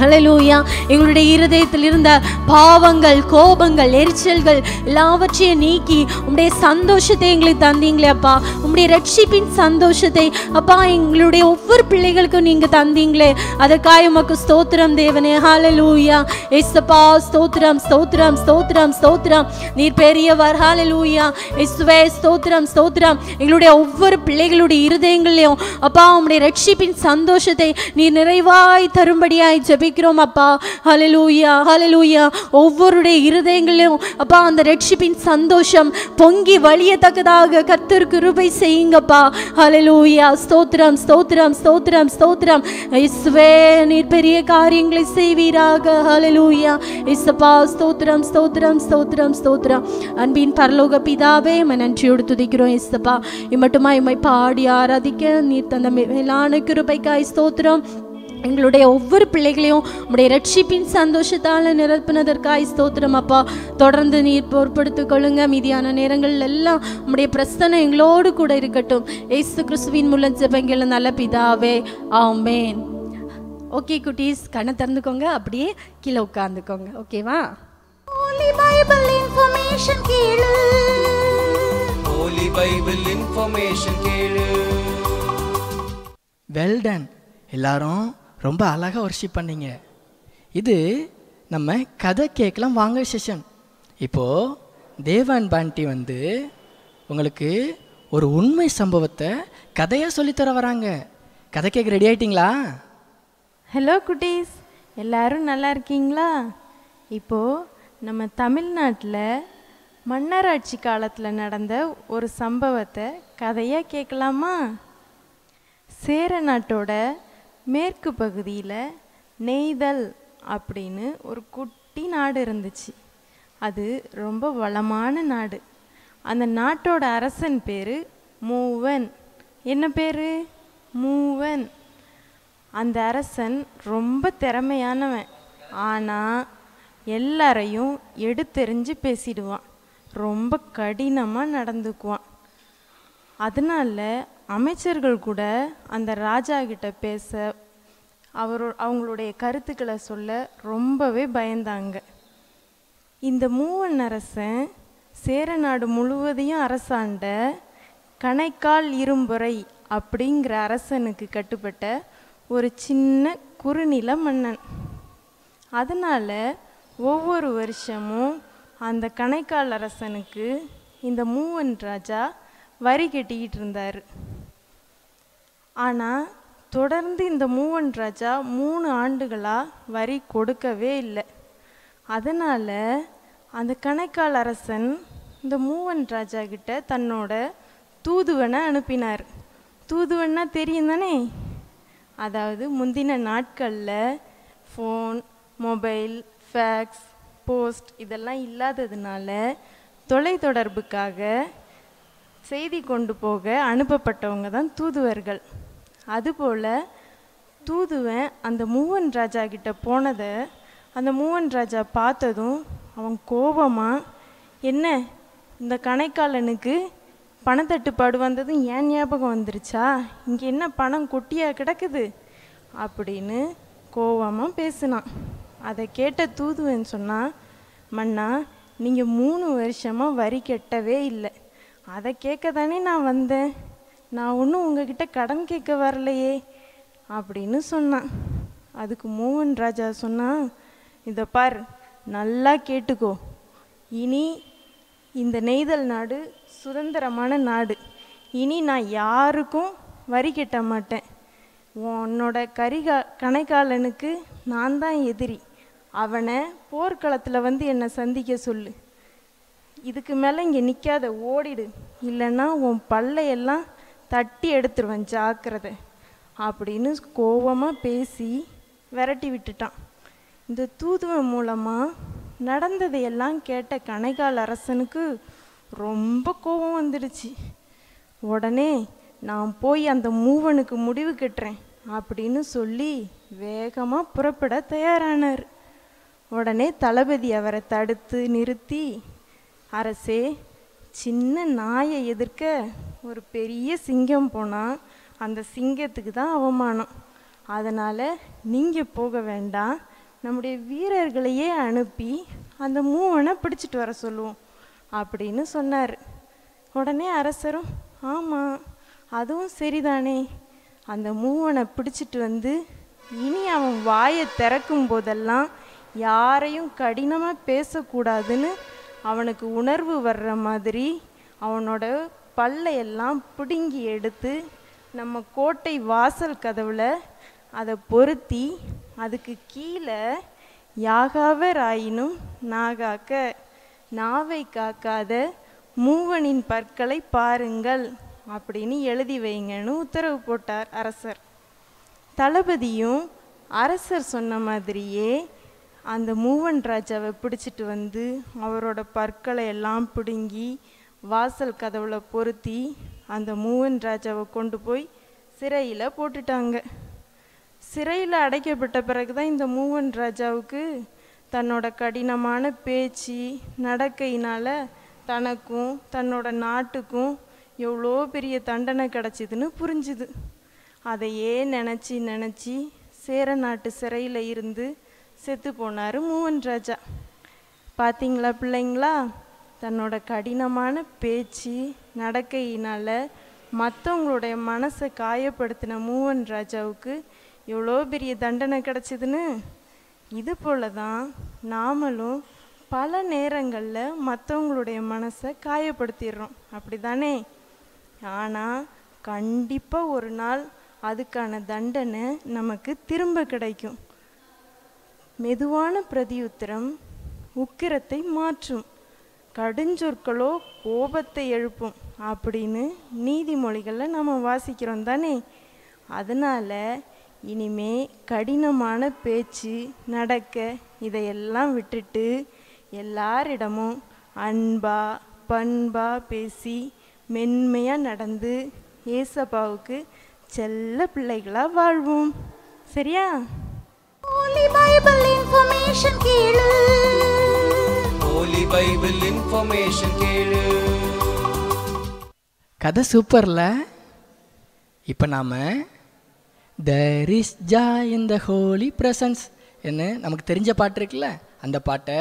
ஹalleluya எங்களுடைய இருதயத்தில் இருந்த பாவங்கள் கோபங்கள் எரிச்சல்கள் எல்லாவற்றையும் நீக்கி உங்களுடைய சந்தோஷத்தை எங்களுக்கு தந்தீங்களே அப்பா. உங்களுடைய ரட்சிப்பின் சந்தோஷத்தை அப்பா எங்களுடைய ஒவ்வொரு பிள்ளைகளுக்கும் நீங்கள் தந்தீங்களே. அதற்காக உமக்கு ஸ்தோத்திரம் தேவனே. ஹாலலூயா எஸ்ஸப்பா ஸ்தோத்திரம் ஸ்தோத்திரம் ஸ்தோத்திரம் ஸ்தோத்திரம். நீர் பெரியவர். ஹாலலூயா எஸ்வே ஸ்தோத்திரம் ஸ்தோத்திரம். எங்களுடைய ஒவ்வொரு பிள்ளைகளுடைய இருதயங்களையும் அப்பா உங்களுடைய ரட்சிப்பின் சந்தோஷத்தை நீர் நிறைவாய் தரும்படியாய் ஜெபிக்கிறோம் அப்பா. ஹலலூயா ஹலலூயா ஒவ்வொருடைய இருதயங்களையும் அப்பா அந்த ரட்சிப்பின் சந்தோஷம் பொங்கி வழியத்தக்கதாக கத்திற்கு ரூபாய் செய்யுங்கப்பா. ஹலலூயா ஸ்தோத்திரம் ஸ்தோத்திரம் ஸ்தோத்திரம் ஸ்தோத்திரம். இஸ்வே நீர் பெரிய காரியங்களை செய்வீராக. ஹலலூயா இயேசப்பா ஸ்தோத்திரம் ஸ்தோத்திரம் ஸ்தோத்திரம் ஸ்தோத்திரம். அன்பின் பரலோக பிதாவே நம்ம நன்றியோடு துதிக்கிறோம் இயேசப்பா. இம்மட்டுமா இம்மை பாடி ஆராதிக்க நீர் தந்த மேலான கிருபைக்காய் ஸ்தோத்திரம். எங்களுடைய ஒவ்வொரு பிள்ளைகளையும் உடைய ரட்சிப்பின் சந்தோஷத்தால் நிரப்பினதற்காய் ஸ்தோத்திரம் அப்பா. தொடர்ந்து நீர் பொறுப்படுத்திக் கொள்ளுங்க. மீதியான நேரங்கள் எல்லாம் உம்முடைய பிரஸ்தனை எங்களோடு கூட இருக்கட்டும். ஏசு கிறிஸ்துவின் மூலம் ஜெபங்கள் நல்ல பிதாவே. ஆமேன். ஓகே குட்டீஸ். கண்ணை திறந்துக்கோங்க. அப்படியே கீழே உட்காந்துக்கோங்க ஓகேவா?
Holy Bible information கேளு.
ஹோலி பைபிள் இன்ஃபர்மேஷன் கேளு.
வெல்டன் எல்லாரும் ரொம்ப அழகாக ஒர்ஷிப் பண்ணீங்க. இது நம்ம கதை கேட்கலாம் வாங்க செஷன் இப்போது தேவான் பாண்டி வந்து உங்களுக்கு ஒரு உண்மை சம்பவத்தை கதையாக சொல்லித்தர வராங்க. கதை கேட்க ரெடி ஆயிட்டீங்களா?
ஹலோ குட்டீஸ். எல்லாரும் நல்லா இருக்கீங்களா? இப்போது நம்ம தமிழ்நாட்டில் மன்னராட்சி காலத்தில் நடந்த ஒரு சம்பவத்தை கதையாக கேட்கலாமா? சேர நாட்டோட மேற்கு பகுதியில் நெய்தல் அப்படின்னு ஒரு குட்டி நாடு இருந்துச்சு. அது ரொம்ப வளமான நாடு. அந்த நாட்டோட அரசன் பேர் மூவன். என்ன பேர்? மூவன். அந்த அரசன் ரொம்ப திறமையானவன். ஆனால் எல்லாரையும் எடுத்தெறிஞ்சு பேசிடுவான். ரொம்ப கடினமாக நடந்துக்குவான். அதனால அமைச்சர்கள் கூட அந்த ராஜா கிட்ட பேச அவரோ அவங்களுடைய கருத்துக்களை சொல்ல ரொம்பவே பயந்தாங்க. இந்த மூவன் அரசன் சேரநாடு முழுவதையும் அரசாண்ட கணைக்கால் இரும்புரை அப்படிங்கிற அரசனுக்கு கட்டுப்பட்ட ஒரு சின்ன குறுநில மன்னன். அதனால் ஒவ்வொரு வருஷமும் அந்த கணைக்கால் அரசனுக்கு இந்த மூவன் ராஜா வரி கட்டிக்கிட்டு இருந்தார். ஆனால் தொடர்ந்து இந்த மூவன் ராஜா மூணு ஆண்டுகளாக வரி கொடுக்கவே இல்லை. அதனால் அந்த கணைக்கால் அரசன் இந்த மூவன் ராஜா கிட்ட தன்னோட தூதுவனை அனுப்பினார். தூதுவன்னா தெரியும் தானே? அதாவது முந்தின நாட்களில் ஃபோன் மொபைல் ஃபேக்ஸ் போஸ்ட் இதெல்லாம் இல்லாததுனால தொலைத்தொடர்புக்காக செய்தி கொண்டு போக அனுப்பப்பட்டவங்க தான் தூதுவர்கள். அதுபோல் தூதுவன் அந்த மூவன் ராஜா கிட்ட போனதை அந்த மூவன் ராஜா பார்த்ததும் அவன் கோபமாக என்ன? இந்த கணைக்காலனுக்கு பணத்தட்டுப்பாடு வந்ததும் ஏன் ஞாபகம் வந்துருச்சா? இங்கே என்ன பணம் கொட்டியாக கிடக்குது? அப்படின்னு கோவமாக பேசினான். அதை கேட்ட தூதுவன் சொன்னான் மன்னா நீங்கள் மூணு வருஷமாக வரி கட்டவே இல்லை. அதை கேட்க தானே நான் வந்தேன். நான் ஒன்றும் உங்ககிட்ட கடன் கேட்க வரலையே அப்படின்னு சொன்னான். அதுக்கு மோகன் ராஜா சொன்னான் இதை பார் நல்லா கேட்டுக்கோ. இனி இந்த நெய்தல் நாடு சுதந்திரமான நாடு. இனி நான் யாருக்கும் வரி கட்ட மாட்டேன். உன்னோட கரிகா கணைக்காலனுக்கு நான் தான் எதிரி. அவனை போர்க்களத்தில் வந்து என்னை சந்திக்க சொல்லு. இதுக்கு மேலே இங்கே நிற்காத ஓடிடு. இல்லைன்னா உன் பல்லையெல்லாம் தட்டி எடுத்துருவேன் ஜாக்கிரதை. அப்படின்னு கோவமாக பேசி விரட்டி விட்டுட்டான். இந்த தூதுவன் மூலமாக நடந்ததையெல்லாம் கேட்ட கணைகால் அரசனுக்கு ரொம்ப கோபம் வந்துடுச்சு. உடனே நான் போய் அந்த மூவனுக்கு முடிவு கட்டுறேன் அப்படின்னு சொல்லி வேகமாக புறப்பட தயாரானார். உடனே தளபதி அவரை தடுத்து நிறுத்தி அரசே சின்ன நாயை எதிர்க்க ஒரு பெரிய சிங்கம் போனால் அந்த சிங்கத்துக்கு தான் அவமானம். அதனால் நீங்கள் போக வேண்டாம். நம்முடைய வீரர்களையே அனுப்பி அந்த மூவனை பிடிச்சிட்டு வர சொல்லுவோம் அப்படின்னு சொன்னார். உடனே அரசரும் ஆமாம் அதுவும் சரிதானே. அந்த மூவனை பிடிச்சிட்டு வந்து இனி அவன் வாயை திறக்கும் போதெல்லாம் யாரையும் கடினமாக பேசக்கூடாதுன்னு அவனுக்கு உணர்வு வர்ற மாதிரி அவனோட பல்லையெல்லாம் பிடுங்கி எடுத்து நம்ம கோட்டை வாசல் கதவில் அதை பொருத்தி அதுக்கு கீழே யாகாவர் ஆயினும் நாகாக்க நாவை காக்காத மூவனின் பற்களை பாருங்கள் அப்படின்னு எழுதி வைங்கன்னு உத்தரவு போட்டார் அரசர். தளபதியும் அரசர் சொன்ன மாதிரியே அந்த மூவன் ராஜாவை பிடிச்சிட்டு வந்து அவரோட பற்களை எல்லாம் பிடுங்கி வாசல் கதவுல பொருத்தி அந்த மூவன் ராஜாவை கொண்டு போய் சிறையில் போட்டுட்டாங்க. சிறையில் அடைக்கப்பட்ட பிறகு தான் இந்த மூவன் ராஜாவுக்கு தன்னோட கடினமான பேச்சு நடக்கையினால் தனக்கும் தன்னோட நாட்டுக்கும் எவ்வளோ பெரிய தண்டனை கிடச்சிதுன்னு புரிஞ்சுது. அதையே நினச்சி நினச்சி சேர நாட்டு சிறையில் இருந்து செத்து போனார் மூவன் ராஜா. பார்த்தீங்களா பிள்ளைங்களா? தன்னோட கடினமான பேச்சு நடக்கையினால் மற்றவங்களுடைய மனசை காயப்படுத்தின மூவன் ராஜாவுக்கு எவ்வளோ பெரிய தண்டனை கிடச்சிதுன்னு? இது போல தான் நாமளும் பல நேரங்களில் மற்றவங்களுடைய மனசை காயப்படுத்திடுறோம். அப்படி தானே ஆனால் கண்டிப்பாக ஒரு நாள் அதுக்கான தண்டனை நமக்கு திரும்ப கிடைக்கும். மெதுவான பிரதியுத்திரம் உக்கிரத்தை மாற்றும். கடுஞ்சொற்களோ கோபத்தை எழுப்பும் அப்படின்னு நீதிமொழிகளில் நம்ம வாசிக்கிறோம் தானே? அதனால் இனிமே கடினமான பேச்சு நடக்க இதையெல்லாம் விட்டுட்டு எல்லாரிடமும் அன்பா பண்பா பேசி மென்மையாக நடந்து ஏசப்பாவுக்கு செல்ல பிள்ளைகளாக வாழ்வோம். சரியா?
Holy Bible information கேளு.
ஹோலி பைபிள் இன்ஃபர்மேஷன் கேளு.
கதை சூப்பர்ல. இப்போ நாம் there is joy in the holy presence என்ன நமக்கு தெரிஞ்ச பாட்டு இருக்குல்ல அந்த பாட்டை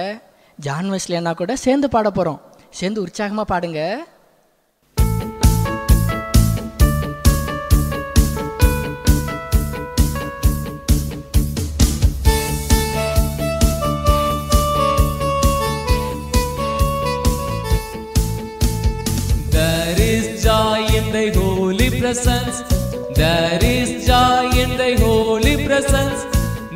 ஜான் கூட சேர்ந்து பாட போகிறோம் சேர்ந்து உற்சாகமாக பாடுங்க.
Presence. There is joy in thy holy presence.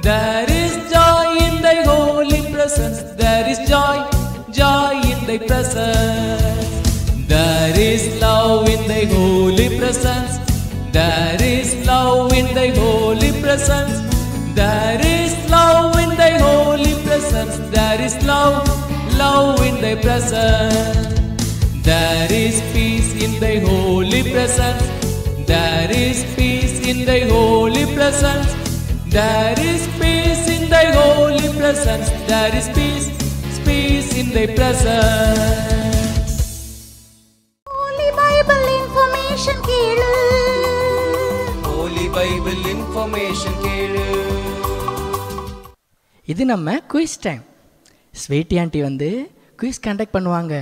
There is joy in thy holy presence. There is joy, joy in thy presence. There is love in thy holy presence. There is love in thy holy presence. There is love in thy holy presence. There is love, love in thy presence. There is peace in thy holy presence. There is peace in thy holy presence. There is peace in thy holy presence. There is peace, peace in thy presence.
Holy Bible information கேளு
holy Bible information கேளு
இது நம்ம quiz time sweetie aunty வந்து quiz conduct பண்ணுவாங்க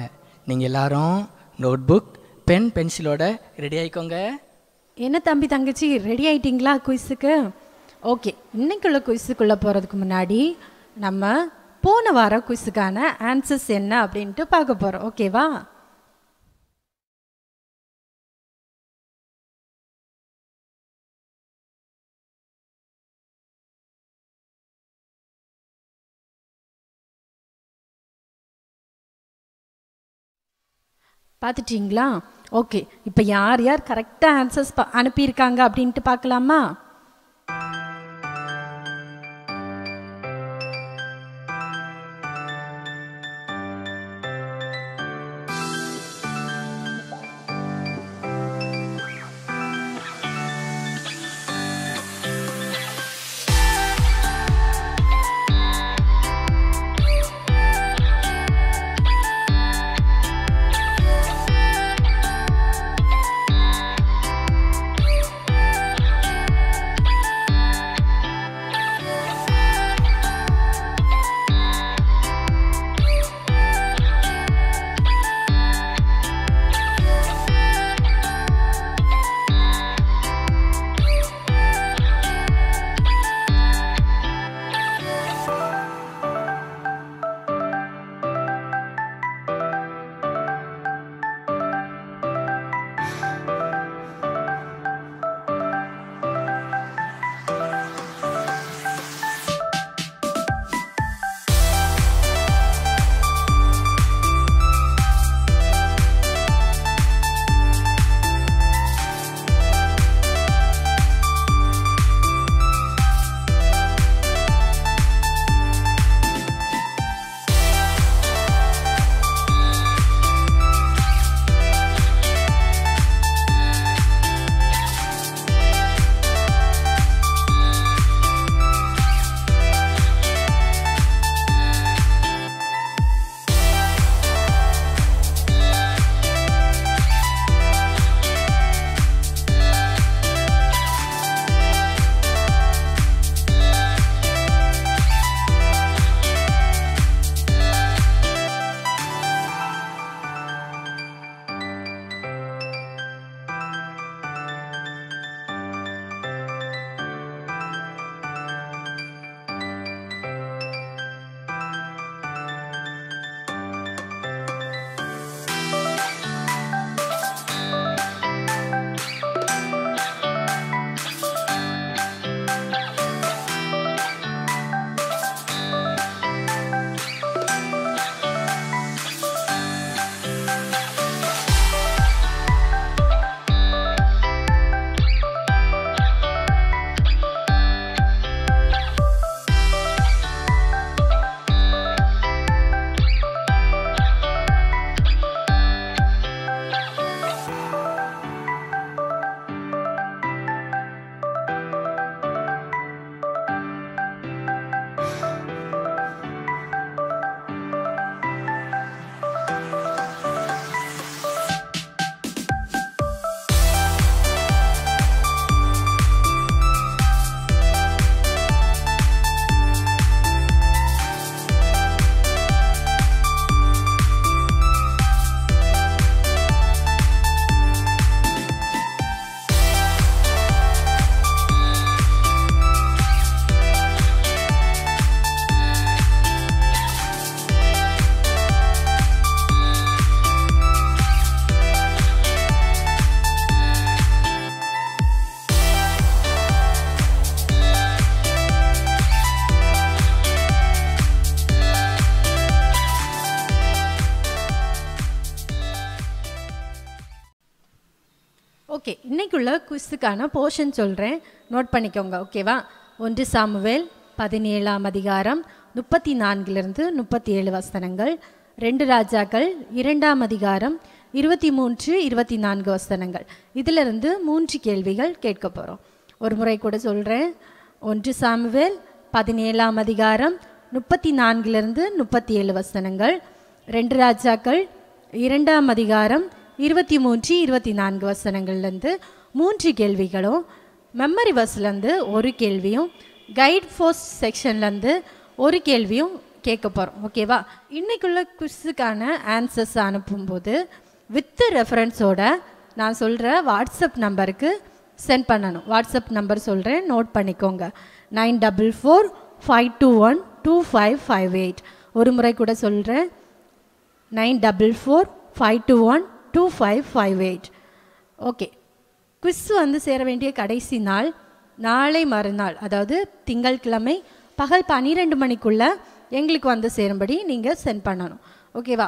நீங்கள் எல்லாரும் note book pen பென்சிலோட ready ஆயிக்கோங்க
என்ன தம்பி தங்கச்சி ரெடி ஆயிட்டிங்களா குயிஸுக்கு ஓகே இன்னைக்குள்ள குயிஸுக்குள்ளே போகிறதுக்கு முன்னாடி நம்ம போன வாரம் குயிஸுக்கான ஆன்சர்ஸ் என்ன அப்படின்ட்டு பார்க்க போகிறோம் ஓகேவா பார்த்துட்டிங்களா? ஓகே இப்போ யார் யார் கரெக்டாக ஆன்சர்ஸ் அனுப்பியிருக்காங்க அப்படின்ட்டு பார்க்கலாமா? ஓகே இன்றைக்குள்ள குவிஸுக்கான போர்ஷன் சொல்கிறேன் நோட் பண்ணிக்கோங்க ஓகேவா ஒன்று சாமுவேல் பதினேழாம் அதிகாரம் முப்பத்தி நான்கிலிருந்து முப்பத்தி ஏழு வசனங்கள். ரெண்டு ராஜாக்கள் இரண்டாம் அதிகாரம் இருபத்தி மூன்று இருபத்தி நான்கு வசனங்கள். இதிலிருந்து மூன்று கேள்விகள் கேட்க போகிறோம் ஒரு முறை கூட சொல்கிறேன் ஒன்று சாமுவேல் பதினேழாம் அதிகாரம் முப்பத்தி நான்கிலிருந்து முப்பத்தி ஏழு வசனங்கள். ரெண்டு ராஜாக்கள் இரண்டாம் அதிகாரம் இருபத்தி மூன்று இருபத்தி நான்கு வசனங்கள்லேருந்து மூன்று கேள்விகளும் மெமரி பஸ்லேருந்து ஒரு கேள்வியும் கைட் ஃபோர்ஸ் செக்ஷன்லேருந்து ஒரு கேள்வியும் கேட்க போகிறோம் ஓகேவா இன்றைக்குள்ள குவிஸுக்கான ஆன்சர்ஸ் அனுப்பும்போது வித் ரெஃபரன்ஸோட நான் சொல்கிற வாட்ஸ்அப் நம்பருக்கு சென்ட் பண்ணணும். வாட்ஸ்அப் நம்பர் சொல்கிறேன் நோட் பண்ணிக்கோங்க. Nine double four five two one two five five eight. ஒரு முறை கூட சொல்கிறேன் nine double four five two one two five five eight okay quiz வந்து சேர வேண்டிய கடைசி நாள் நாளை மறுநாள் அதாவது திங்கட்கிழமை பகல் பன்னிரெண்டு மணிக்குள்ளே எங்களுக்கு வந்து சேரும்படி நீங்கள் சென்ட் பண்ணணும். ஓகேவா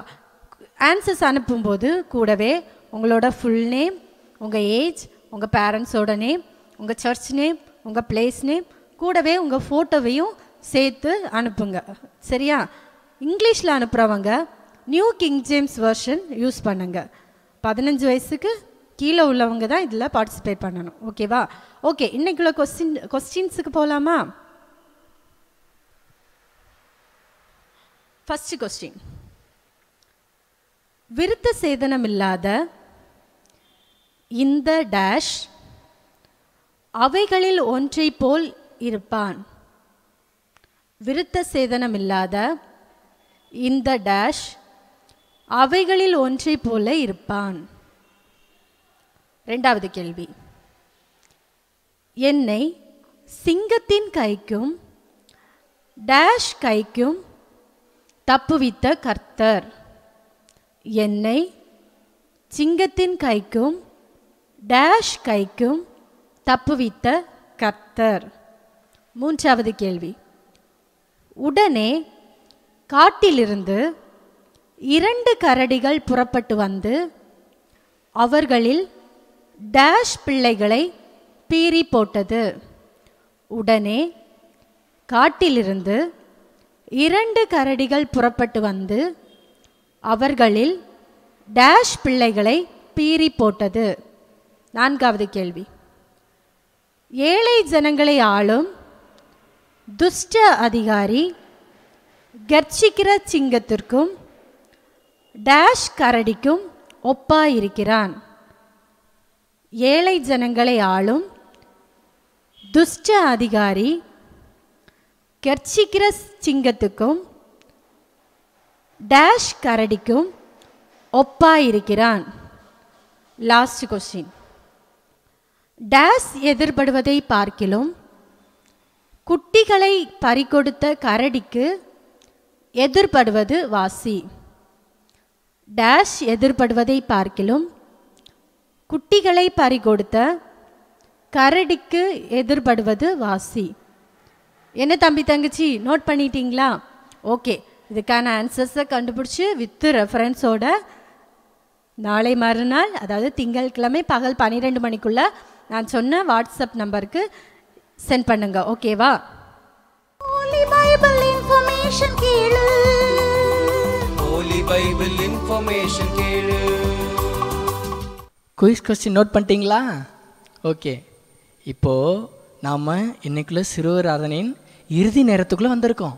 ஆன்சர்ஸ் அனுப்பும்போது கூடவே உங்களோட ஃபுல் நேம் உங்கள் ஏஜ் உங்கள் பேரண்ட்ஸோட நேம் உங்கள் சர்ச் நேம் உங்கள் பிளேஸ் நேம் கூடவே உங்கள் ஃபோட்டோவையும் சேர்த்து அனுப்புங்க. சரியா? இங்கிலீஷில் அனுப்புகிறவங்க New King James Version use பண்ணுங்கள் பதினஞ்சு வயசுக்கு கீழே உள்ளவங்க தான் இதில் பார்ட்டிசிபேட் பண்ணணும். ஓகேவா ஓகே இன்னைக்குள்ள கொஸ்டின் கொஸ்டின்ஸுக்கு போகலாமா ஃபஸ்ட்டு கொஸ்டின் விருத்த சேதனம் இல்லாத இந்த டேஷ் அவைகளில் ஒன்றை போல் இருப்பான். விருத்த சேதனம் இல்லாத இந்த டேஷ் அவைகளில் ஒன்றை போல இருப்பான். ரெண்டாவது கேள்வி. என்னை சிங்கத்தின் கைக்கும் டேஷ் கைக்கும் தப்புவித்த கர்த்தர். என்னை சிங்கத்தின் கைக்கும் டேஷ் கைக்கும் தப்புவித்த கர்த்தர். மூன்றாவது கேள்வி. உடனே காட்டிலிருந்து இரண்டு கரடிகள் புறப்பட்டு வந்து அவர்களில் டேஷ் பிள்ளைகளை பீறி போட்டது. உடனே காட்டிலிருந்து இரண்டு கரடிகள் புறப்பட்டு வந்து அவர்களில் டேஷ் பிள்ளைகளை பீறி போட்டது. நான்காவது கேள்வி. ஏழை ஜனங்களை ஆளும் துஷ்ட அதிகாரி கர்ச்சிக்கிற சிங்கத்திற்கும் டேஷ் கரடிக்கும் ஒப்பாயிருக்கிறான். ஏழை ஜனங்களை ஆளும் துஷ்ட அதிகாரி கர்ச்சிக்கிற சிங்கத்துக்கும் டேஷ் கரடிக்கும் ஒப்பாயிருக்கிறான். லாஸ்ட் கொஸ்டின் டேஷ் எதிர்படுவதை பார்க்கிலும் குட்டிகளை பறிகொடுத்த கரடிக்கு எதிர்படுவது வாசி. டேஷ் எதிர்படுவதை பார்க்கிலும் குட்டிகளை பறிகொடுத்த கரடிக்கு எதிர்படுவது வாசி. என்ன தம்பி தங்கச்சி நோட் பண்ணிட்டீங்களா? ஓகே இதுக்கான ஆன்சர்ஸை கண்டுபிடிச்சி வித்து ரெஃபரன்ஸோட நாளை மறுநாள் அதாவது திங்கட்கிழமை பகல் பன்னிரெண்டு மணிக்குள்ளே நான் சொன்ன வாட்ஸ்அப் நம்பருக்கு சென்ட் பண்ணுங்க. ஓகேவா
Holy Bible கேளு.
பைபிள் இன்ஃபர்மேஷன் கேளு.
குயிஸ் கொஸ்டின் நோட் பண்ணிட்டீங்களா? ஓகே இப்போது நாம் இன்னைக்குள்ள சிறுவர் ஆராதனையின் இறுதி நேரத்துக்குள்ளே வந்திருக்கோம்.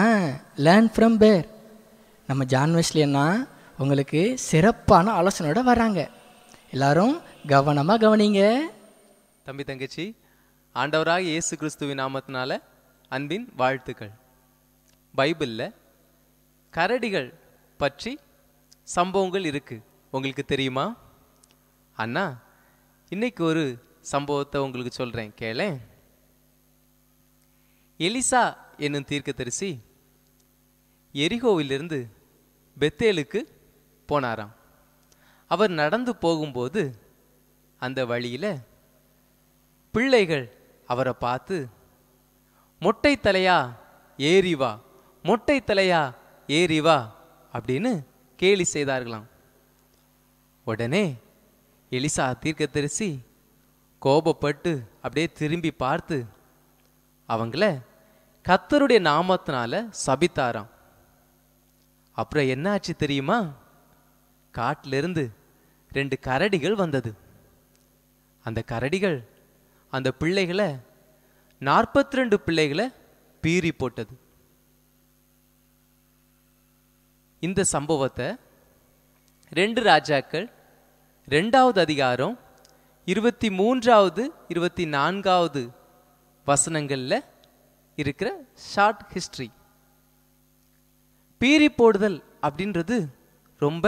ஆ லேர்ன் ஃப்ரம் பேர் நம்ம ஜான் வெஸ்லி அண்ணா உங்களுக்கு சிறப்பான ஆலோசனையோட வராங்க. எல்லாரும் கவனமாக கவனிங்க.
தம்பி தங்கச்சி ஆண்டவராக இயேசு கிறிஸ்துவின் நாமத்தினால அன்பின் வாழ்த்துக்கள். பைபிளில் கரடிகள் பற்றி சம்பவங்கள் இருக்கு. உங்களுக்கு தெரியுமா? அண்ணா இன்னைக்கு ஒரு சம்பவத்தை உங்களுக்கு சொல்றேன். கேளே. எலிசா என்னும் தீர்க்கதரிசி எரிகோவிலிருந்து பெத்தேலுக்கு போனாராம். அவர் நடந்து போகும்போது அந்த வழியில பிள்ளைகள் அவரை பார்த்து மொட்டை தலையா ஏறிவா மொட்டை தலையா ஏறி வா அப்படின்னு கேலி செய்தார்களாம். உடனே
எலிசா தீர்க்கதரிசி கோபப்பட்டு அப்படியே திரும்பி பார்த்து அவங்கள கத்தருடைய நாமத்தினால சபித்தாராம். அப்புறம் என்ன ஆச்சு தெரியுமா? காட்டிலிருந்து ரெண்டு கரடிகள் வந்தது. அந்த கரடிகள் அந்த பிள்ளைகளை நாற்பத்தி ரெண்டு பிள்ளைகளை பீறி போட்டது இந்த சம்பவத்தை ரெண்டு ராஜாக்கள் ரெண்டாவது அதிகாரம் இருபத்தி மூன்றாவது இருபத்தி நான்காவது வசனங்களில் இருக்கிற ஷார்ட் ஹிஸ்ட்ரி பீரி போடுதல் அப்படின்றது ரொம்ப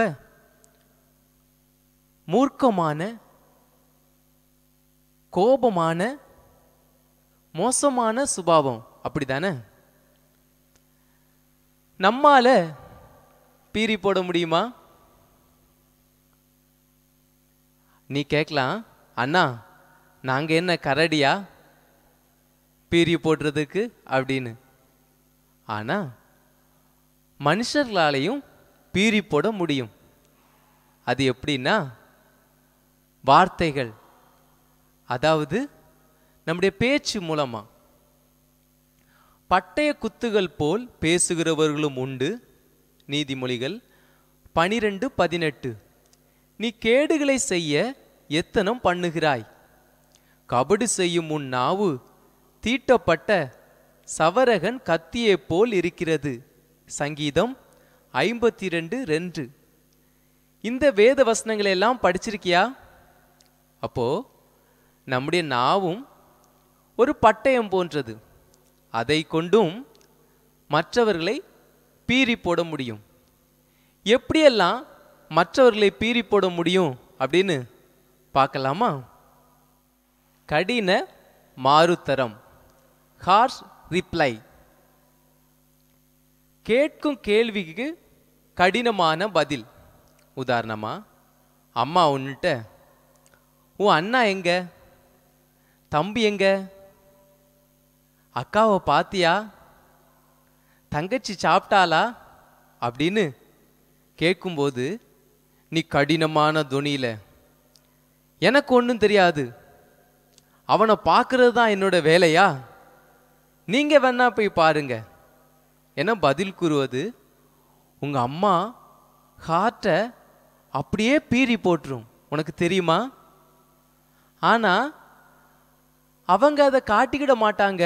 மூர்க்கமான கோபமான மோசமான சுபாவம். அப்படி தானே நம்மால பீரி போட முடியுமா? நீ கேட்கலாம் அண்ணா நாங்க என்ன கரடியா? பீரி போடுறதுக்கு? அப்படின்னு. ஆனா மனுஷர்களாலையும் பீரி போட முடியும். அது எப்படின்னா வார்த்தைகள். அதாவது நம்முடைய பேச்சு மூலமா. பட்டய குத்துகள் போல் பேசுகிறவர்களும் உண்டு. நீதிமொழிகள் பனிரெண்டு பதினெட்டு. நீ கேடுகளை செய்ய எத்தனம் பண்ணுகிறாய்? கபடு செய்யும் உன் நாவு தீட்டப்பட்ட சவரகன் கத்தியைப் போல் இருக்கிறது. சங்கீதம் ஐம்பத்தி ரெண்டு. ரெண்டு இந்த வேத வசனங்களை எல்லாம் படிச்சிருக்கியா? அப்போ நம்முடைய நாவும் ஒரு பட்டயம் போன்றது. அதை கொண்டும் மற்றவர்களை பீறி போட முடியும். எப்படியெல்லாம் மற்றவர்களை பீறி போட முடியும் அப்படின்னு பார்க்கலாமா? கடின மாறுத்தரம் ஹார்ஷ் ரிப்ளை. கேட்கும் கேள்விக்கு கடினமான பதில். உதாரணமா அம்மா ஒன்றுட்ட உன் அண்ணா எங்க? தம்பி எங்க? அக்காவை பாத்தியா? தங்கச்சி சாப்பிட்டாளா? அப்படின்னு கேட்கும்போது நீ கடினமான துணியில. எனக்கு ஒன்றும் தெரியாது. அவனை பார்க்கறது தான் என்னோட வேலையா? நீங்கள் வேணா போய் பாருங்க. என பதில் கூறுவது உங்கள் அம்மா ஹார்ட்டை அப்படியே பீறி போட்டுரும். உனக்கு தெரியுமா? ஆனால் அவங்க அதை காட்டிக்கிட மாட்டாங்க.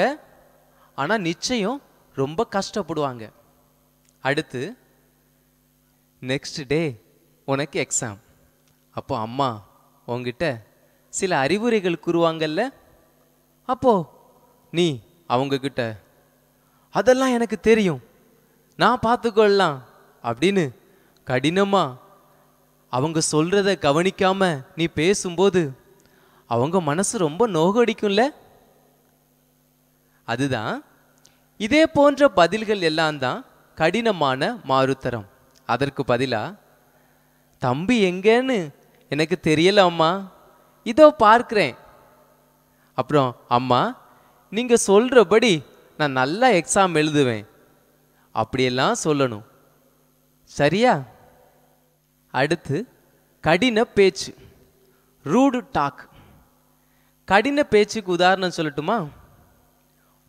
ஆனால் நிச்சயம் ரொம்ப கஷ்டப்படுவாங்க. அடுத்து நெக்ஸ்ட் டே உனக்கு எக்ஸாம் அப்போ அம்மா உங்ககிட்ட சில அறிவுரைகள் கூறுவாங்கல்ல? அப்போ நீ அவங்க கிட்ட அதெல்லாம் எனக்கு தெரியும். நான் பார்த்துக்கொள்ளலாம். அப்படின்னு கடினமா அவங்க சொல்றத கவனிக்காம நீ பேசும்போது அவங்க மனசு ரொம்ப நோகடிக்கும்ல? அதுதான் இதே போன்ற பதில்கள் எல்லாம் தான் கடினமான மாறுத்தரம் அதற்கு பதிலா தம்பி எங்கன்னு எனக்கு தெரியல அம்மா. இதோ பார்க்குறேன். அப்புறம் அம்மா நீங்கள் சொல்கிறபடி நான் நல்லா எக்ஸாம் எழுதுவேன். அப்படியெல்லாம் சொல்லணும். சரியா? அடுத்து கடின பேச்சு. ரூடு டாக் கடின பேச்சுக்கு உதாரணம் சொல்லட்டுமா?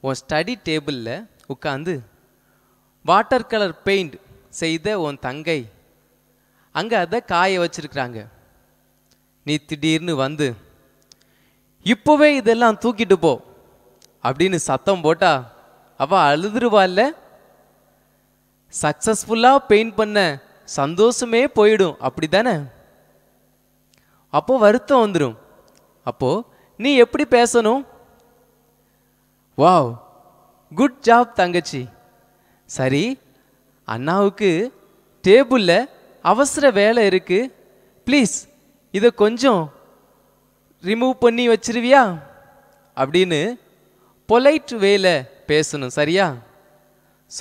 உன் ஸ்டடி டேபிளில் உட்காந்து வாட்டர் கலர் பெயிண்ட் செய்த உன் தங்கை. அங்கே அதை காய வச்சிருக்கிறாங்க. நீ திடீர்னு வந்து இப்போவே இதெல்லாம் தூக்கிட்டு போ அப்படின்னு சத்தம் போட்டா அவ அழுதுருவாள்ல சக்ஸஸ்ஃபுல்லாக பெயிண்ட் பண்ண சந்தோஷமே போயிடும். அப்படிதானே அப்போ வருத்தம் வந்துடும் அப்போ நீ எப்படி பேசணும்? வாவ் குட் ஜாப் தங்கச்சி. சரி அண்ணாவுக்கு டேபிளில் அவசர வேலை இருக்கு. ப்ளீஸ் இதை கொஞ்சம் ரிமூவ் பண்ணி வச்சிருவியா? அப்படின்னு பொலைட் வேல பேசணும் சரியா?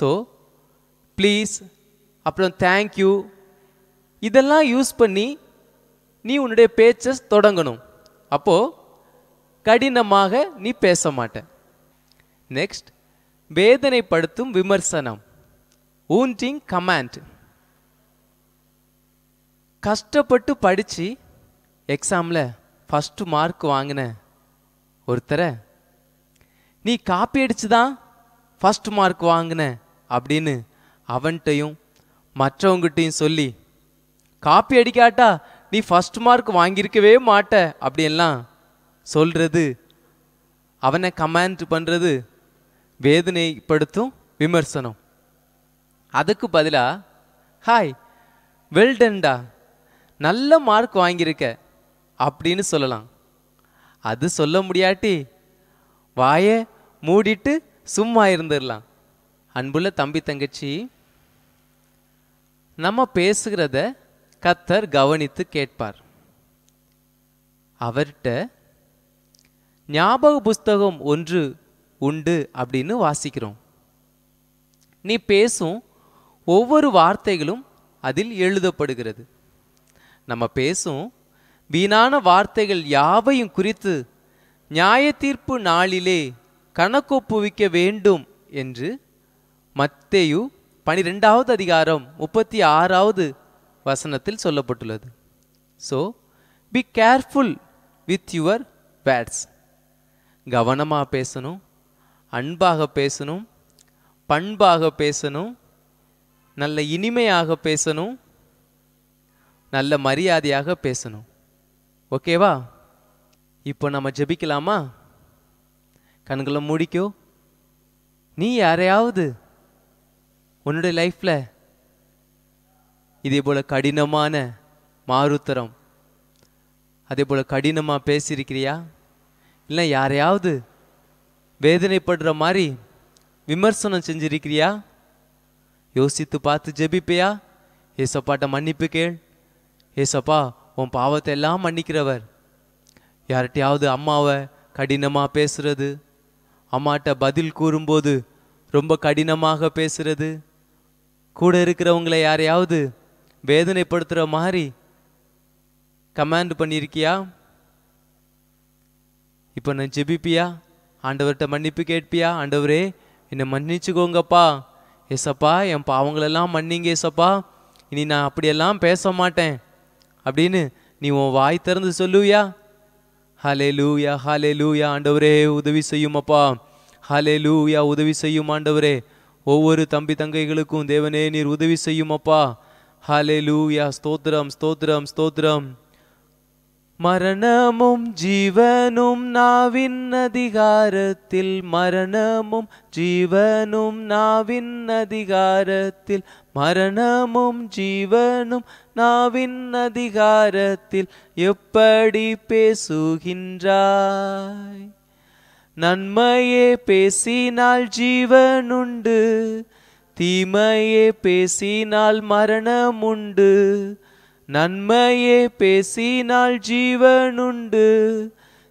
ஸோ ப்ளீஸ் அப்புறம் தேங்க்யூ இதெல்லாம் யூஸ் பண்ணி நீ உன்னுடைய பேச்சஸ் தொடங்கணும். அப்போ கடினமாக நீ பேச மாட்ட. நெக்ஸ்ட் வேதனைப்படுத்தும் விமர்சனம். ஊன்டிங் கமாண்ட் கஷ்டப்பட்டு படித்து எக்ஸாமில் ஃபஸ்ட்டு மார்க் வாங்கின ஒருத்தரை நீ காப்பி அடிச்சு தான் ஃபஸ்ட் மார்க் வாங்கின அப்படின்னு அவன்கிட்டையும் மற்றவங்ககிட்டையும் சொல்லி காப்பி அடிக்காட்டா நீ ஃபஸ்ட் மார்க் வாங்கியிருக்கவே மாட்ட அப்படியெல்லாம் சொல்கிறது அவனை கமாண்ட் பண்ணுறது வேதனைப்படுத்தும் விமர்சனம். அதுக்கு பதிலாக ஹாய் வெல்டன்டா நல்ல மார்க் வாங்கியிருக்க. அப்படின்னு சொல்லலாம். அது சொல்ல முடியாட்டி வாயை மூடிட்டு சும்மா இருந்துடலாம் அன்புள்ள தம்பி தங்கச்சி நம்ம பேசுகிறத கத்தர் கவனித்து கேட்பார். அவர்கிட்ட ஞாபக புஸ்தகம் ஒன்று உண்டு அப்படின்னு வாசிக்கிறோம். நீ பேசும் ஒவ்வொரு வார்த்தைகளும் அதில் எழுதப்படுகிறது. நம்ம பேசும் வீணான வார்த்தைகள் யாவையும் குறித்து நியாய தீர்ப்பு நாளிலே கணக்கொப்புவிக்க வேண்டும் என்று மத்தேயு பனிரெண்டாவது அதிகாரம் முப்பத்தி ஆறாவது வசனத்தில் சொல்லப்பட்டுள்ளது. So be careful with your words கவனமாக பேசணும். அன்பாக பேசணும் பண்பாக பேசணும் நல்ல இனிமையாக பேசணும் நல்ல மரியாதையாக பேசணும். ஓகேவா? இப்போ நம்ம ஜெபிக்கலாமா? கண்களை மூடிக்கோ. நீ யாரையாவது உன்னுடைய லைஃப்பில் இதே போல் கடினமான மாறுத்தரம் அதே போல் கடினமாக பேசியிருக்கிறியா? இல்லை யாரையாவது வேதனைப்படுற மாதிரி விமர்சனம் செஞ்சிருக்கிறியா? யோசித்து பார்த்து ஜெபிப்பியா? ஏசப்பாட்ட மன்னிப்பு கேள். ஏசப்பா உன் பாவத்தை எல்லாம் மன்னிக்கிறவர். யார்கிட்டயாவது அம்மாவை கடினமாக பேசுறது? அம்மாட்ட பதில் கூறும்போது ரொம்ப கடினமாக பேசுறது? கூட இருக்கிறவங்கள யாரையாவது வேதனைப்படுத்துகிற மாதிரி கமாண்ட் பண்ணியிருக்கியா? இப்போ நான் ஜெபிப்பியா? ஆண்டவர்கிட்ட மன்னிப்பு கேட்பியா? ஆண்டவரே என்னை மன்னிச்சுக்கோங்கப்பா. ஏசப்பா என் பாவங்களெல்லாம் மன்னிங்க ஏசப்பா. இனி நான் அப்படியெல்லாம் பேச மாட்டேன். அப்படின்னு நீ உன் வாய் திறந்து சொல்லுவியா? ஹலே லூயா ஹலே லூயா ஆண்டவரே உதவி செய்யும் அப்பா ஹலே லூயா உதவி செய்யும் ஆண்டவரே. ஒவ்வொரு தம்பி தங்கைகளுக்கும் தேவனே நீர் உதவி செய்யும் அப்பா ஹலே லூயா ஸ்தோத்திரம் ஸ்தோத்திரம் ஸ்தோத்திரம். மரணமும் ஜீவனும் நாவின் அதிகாரத்தில் மரணமும் ஜீவனும் நாவின் அதிகாரத்தில் மரணமும் ஜீவனும் நாவின் அதிகாரத்தில் எப்படி பேசுகின்றாய்? நன்மையே பேசினால் ஜீவனுண்டு தீமையே பேசினால் மரணம் உண்டு நன்மையே பேசினால் ஜீவனுண்டு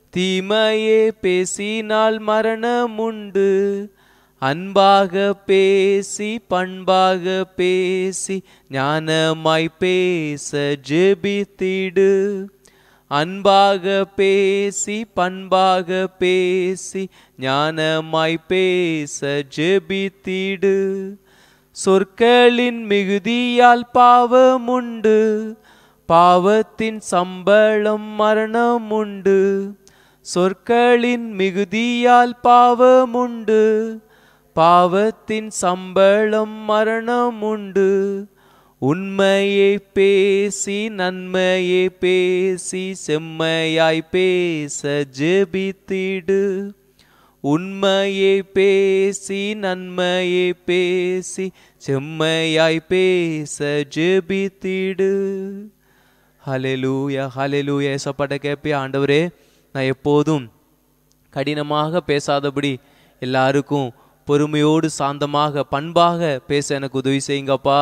தீமையே பேசினால் மரணமுண்டு. அன்பாக பேசி பண்பாக பேசி ஞானமாய் பேச ஜெபித்திடு. அன்பாக பேசி பண்பாக பேசி ஞானமாய் பேச ஜெபித்திடு. சொற்களின் மிகுதியால் பாவமுண்டு பாவத்தின் சம்பளம் மரணம் உண்டு சொற்களின் மிகுதியால் பாவம் உண்டு பாவத்தின் சம்பளம் மரணம் உண்டு உண்மையை பேசி நன்மையை பேசி செம்மையாய் பேச ஜெபித்திடு. உண்மையை பேசி நன்மையை பேசி செம்மையாய் பேச ஜெபித்திடு. ஹலெலூயா ஹலெலூயா ஏசப்பாட்ட கேட்பியா ஆண்டவரே நான் எப்போதும் கடினமாக பேசாதபடி எல்லாருக்கும் பொறுமையோடு சாந்தமாக பண்பாக பேச எனக்கு உதவி செய்யுங்கப்பா.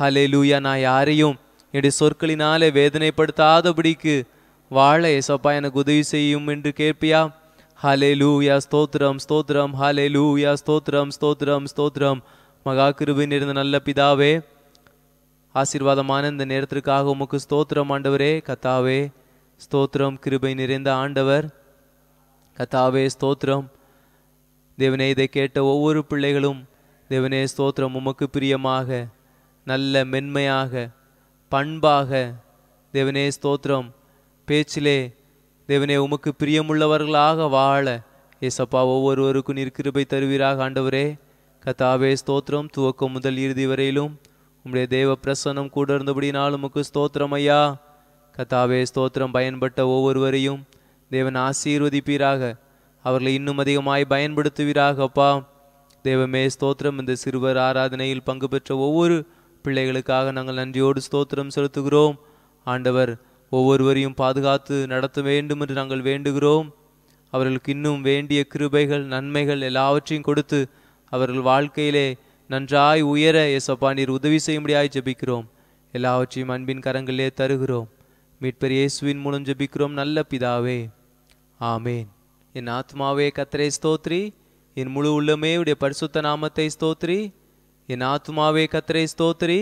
ஹலெலூயா நான் யாரையும் என்னுடைய சொற்களினாலே வேதனைப்படுத்தாதபடிக்கு வாழ ஏசப்பா எனக்கு உதவி செய்யும் என்று கேட்பியா. ஹலே லூயா ஸ்தோத்திரம் ஸ்தோத்திரம். ஹலே லூயா ஸ்தோத்திரம் ஸ்தோத்திரம் ஸ்தோத்திரம். மகா கிருபின் இருந்த நல்ல பிதாவே ஆசீர்வாதமான இந்த நேரத்திற்காக உமக்கு ஸ்தோத்திரம் ஆண்டவரே. கத்தாவே ஸ்தோத்திரம் கிருபை நிறைந்த ஆண்டவர். கத்தாவே ஸ்தோத்திரம். தேவனே இதை கேட்ட ஒவ்வொரு பிள்ளைகளும் தேவனே ஸ்தோத்திரம் உமக்கு பிரியமாக நல்ல மென்மையாக பண்பாக. தேவனே ஸ்தோத்திரம். பேச்சிலே தேவனே உமக்கு பிரியமுள்ளவர்களாக வாழ. ஏசப்பா ஒவ்வொருவருக்கும் நிற்கிருபை தருவீராக ஆண்டவரே. கத்தாவே ஸ்தோத்திரம். துவக்கம் முதல் இறுதி வரையிலும் உம்முடைய தேவ பிரசன்னம் கூட இருந்தபடினால் உமக்கு ஸ்தோத்திரம் ஐயா. கத்தாவே ஸ்தோத்திரம் பயன்பட்ட ஒவ்வொருவரையும் தேவன் ஆசீர்வதிப்பீராக. அவர்களை இன்னும் அதிகமாய் பயன்படுத்துவீராக அப்பா. தேவமே ஸ்தோத்திரம். இந்த சிறுவர் ஆராதனையில் பங்கு பெற்ற ஒவ்வொரு பிள்ளைகளுக்காக நாங்கள் நன்றியோடு ஸ்தோத்திரம் செலுத்துகிறோம். ஆண்டவர் ஒவ்வொருவரையும் பாதுகாத்து நடத்த வேண்டும் என்று நாங்கள் வேண்டுகிறோம். அவர்களுக்கு இன்னும் வேண்டிய கிருபைகள் நன்மைகள் எல்லாவற்றையும் கொடுத்து அவர்கள் வாழ்க்கையிலே நன்றாய் உயர ஏசப்பா நீர் உதவி செய்யும்படியாய் ஜெபிக்கிறோம். எல்லாவற்றையும் அன்பின் கரங்களிலே தருகிறோம். மீட்பர் இயேசுவின் மூலம் ஜெபிக்கிறோம் நல்ல பிதாவே. ஆமேன். என் ஆத்மாவே கத்தரை ஸ்தோத்ரி. என் முழு உள்ளமே உடைய பரிசுத்த நாமத்தை ஸ்தோத்ரி. என் ஆத்மாவே கத்தரை ஸ்தோத்ரி.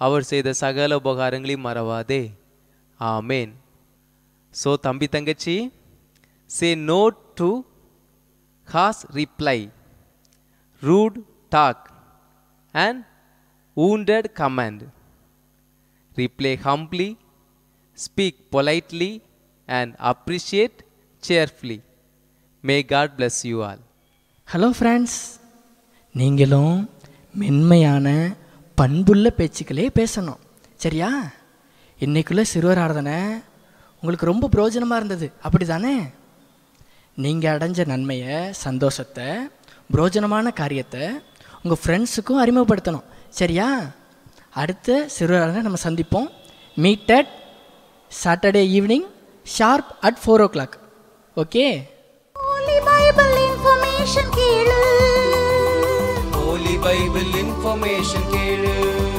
அவர் செய்த சகல உபகாரங்களையும் மறவாதே. ஆமேன். ஸோ தம்பி தங்கச்சி say no to harsh reply rude talk and wounded command. Reply humbly speak politely and appreciate cheerfully. May God bless you all
hello friends நீங்களும் மென்மையான பண்புள்ள பேச்சுக்களே பேசணும். சரியா? இன்னைக்குள்ள சிறுவர் ஆராதனை உங்களுக்கு ரொம்ப பிரயோஜனமாக இருந்தது. அப்படி தானே நீங்கள் அடைஞ்ச நன்மையை சந்தோஷத்தை புரோஜனமான காரியத்தை உங்கள் ஃப்ரெண்ட்ஸுக்கும் அறிமுகப்படுத்தணும். சரியா? அடுத்த சிறுவர் நம்ம சந்திப்போம். Meet at Saturday evening sharp at four o'clock okay
Bible information கேளு.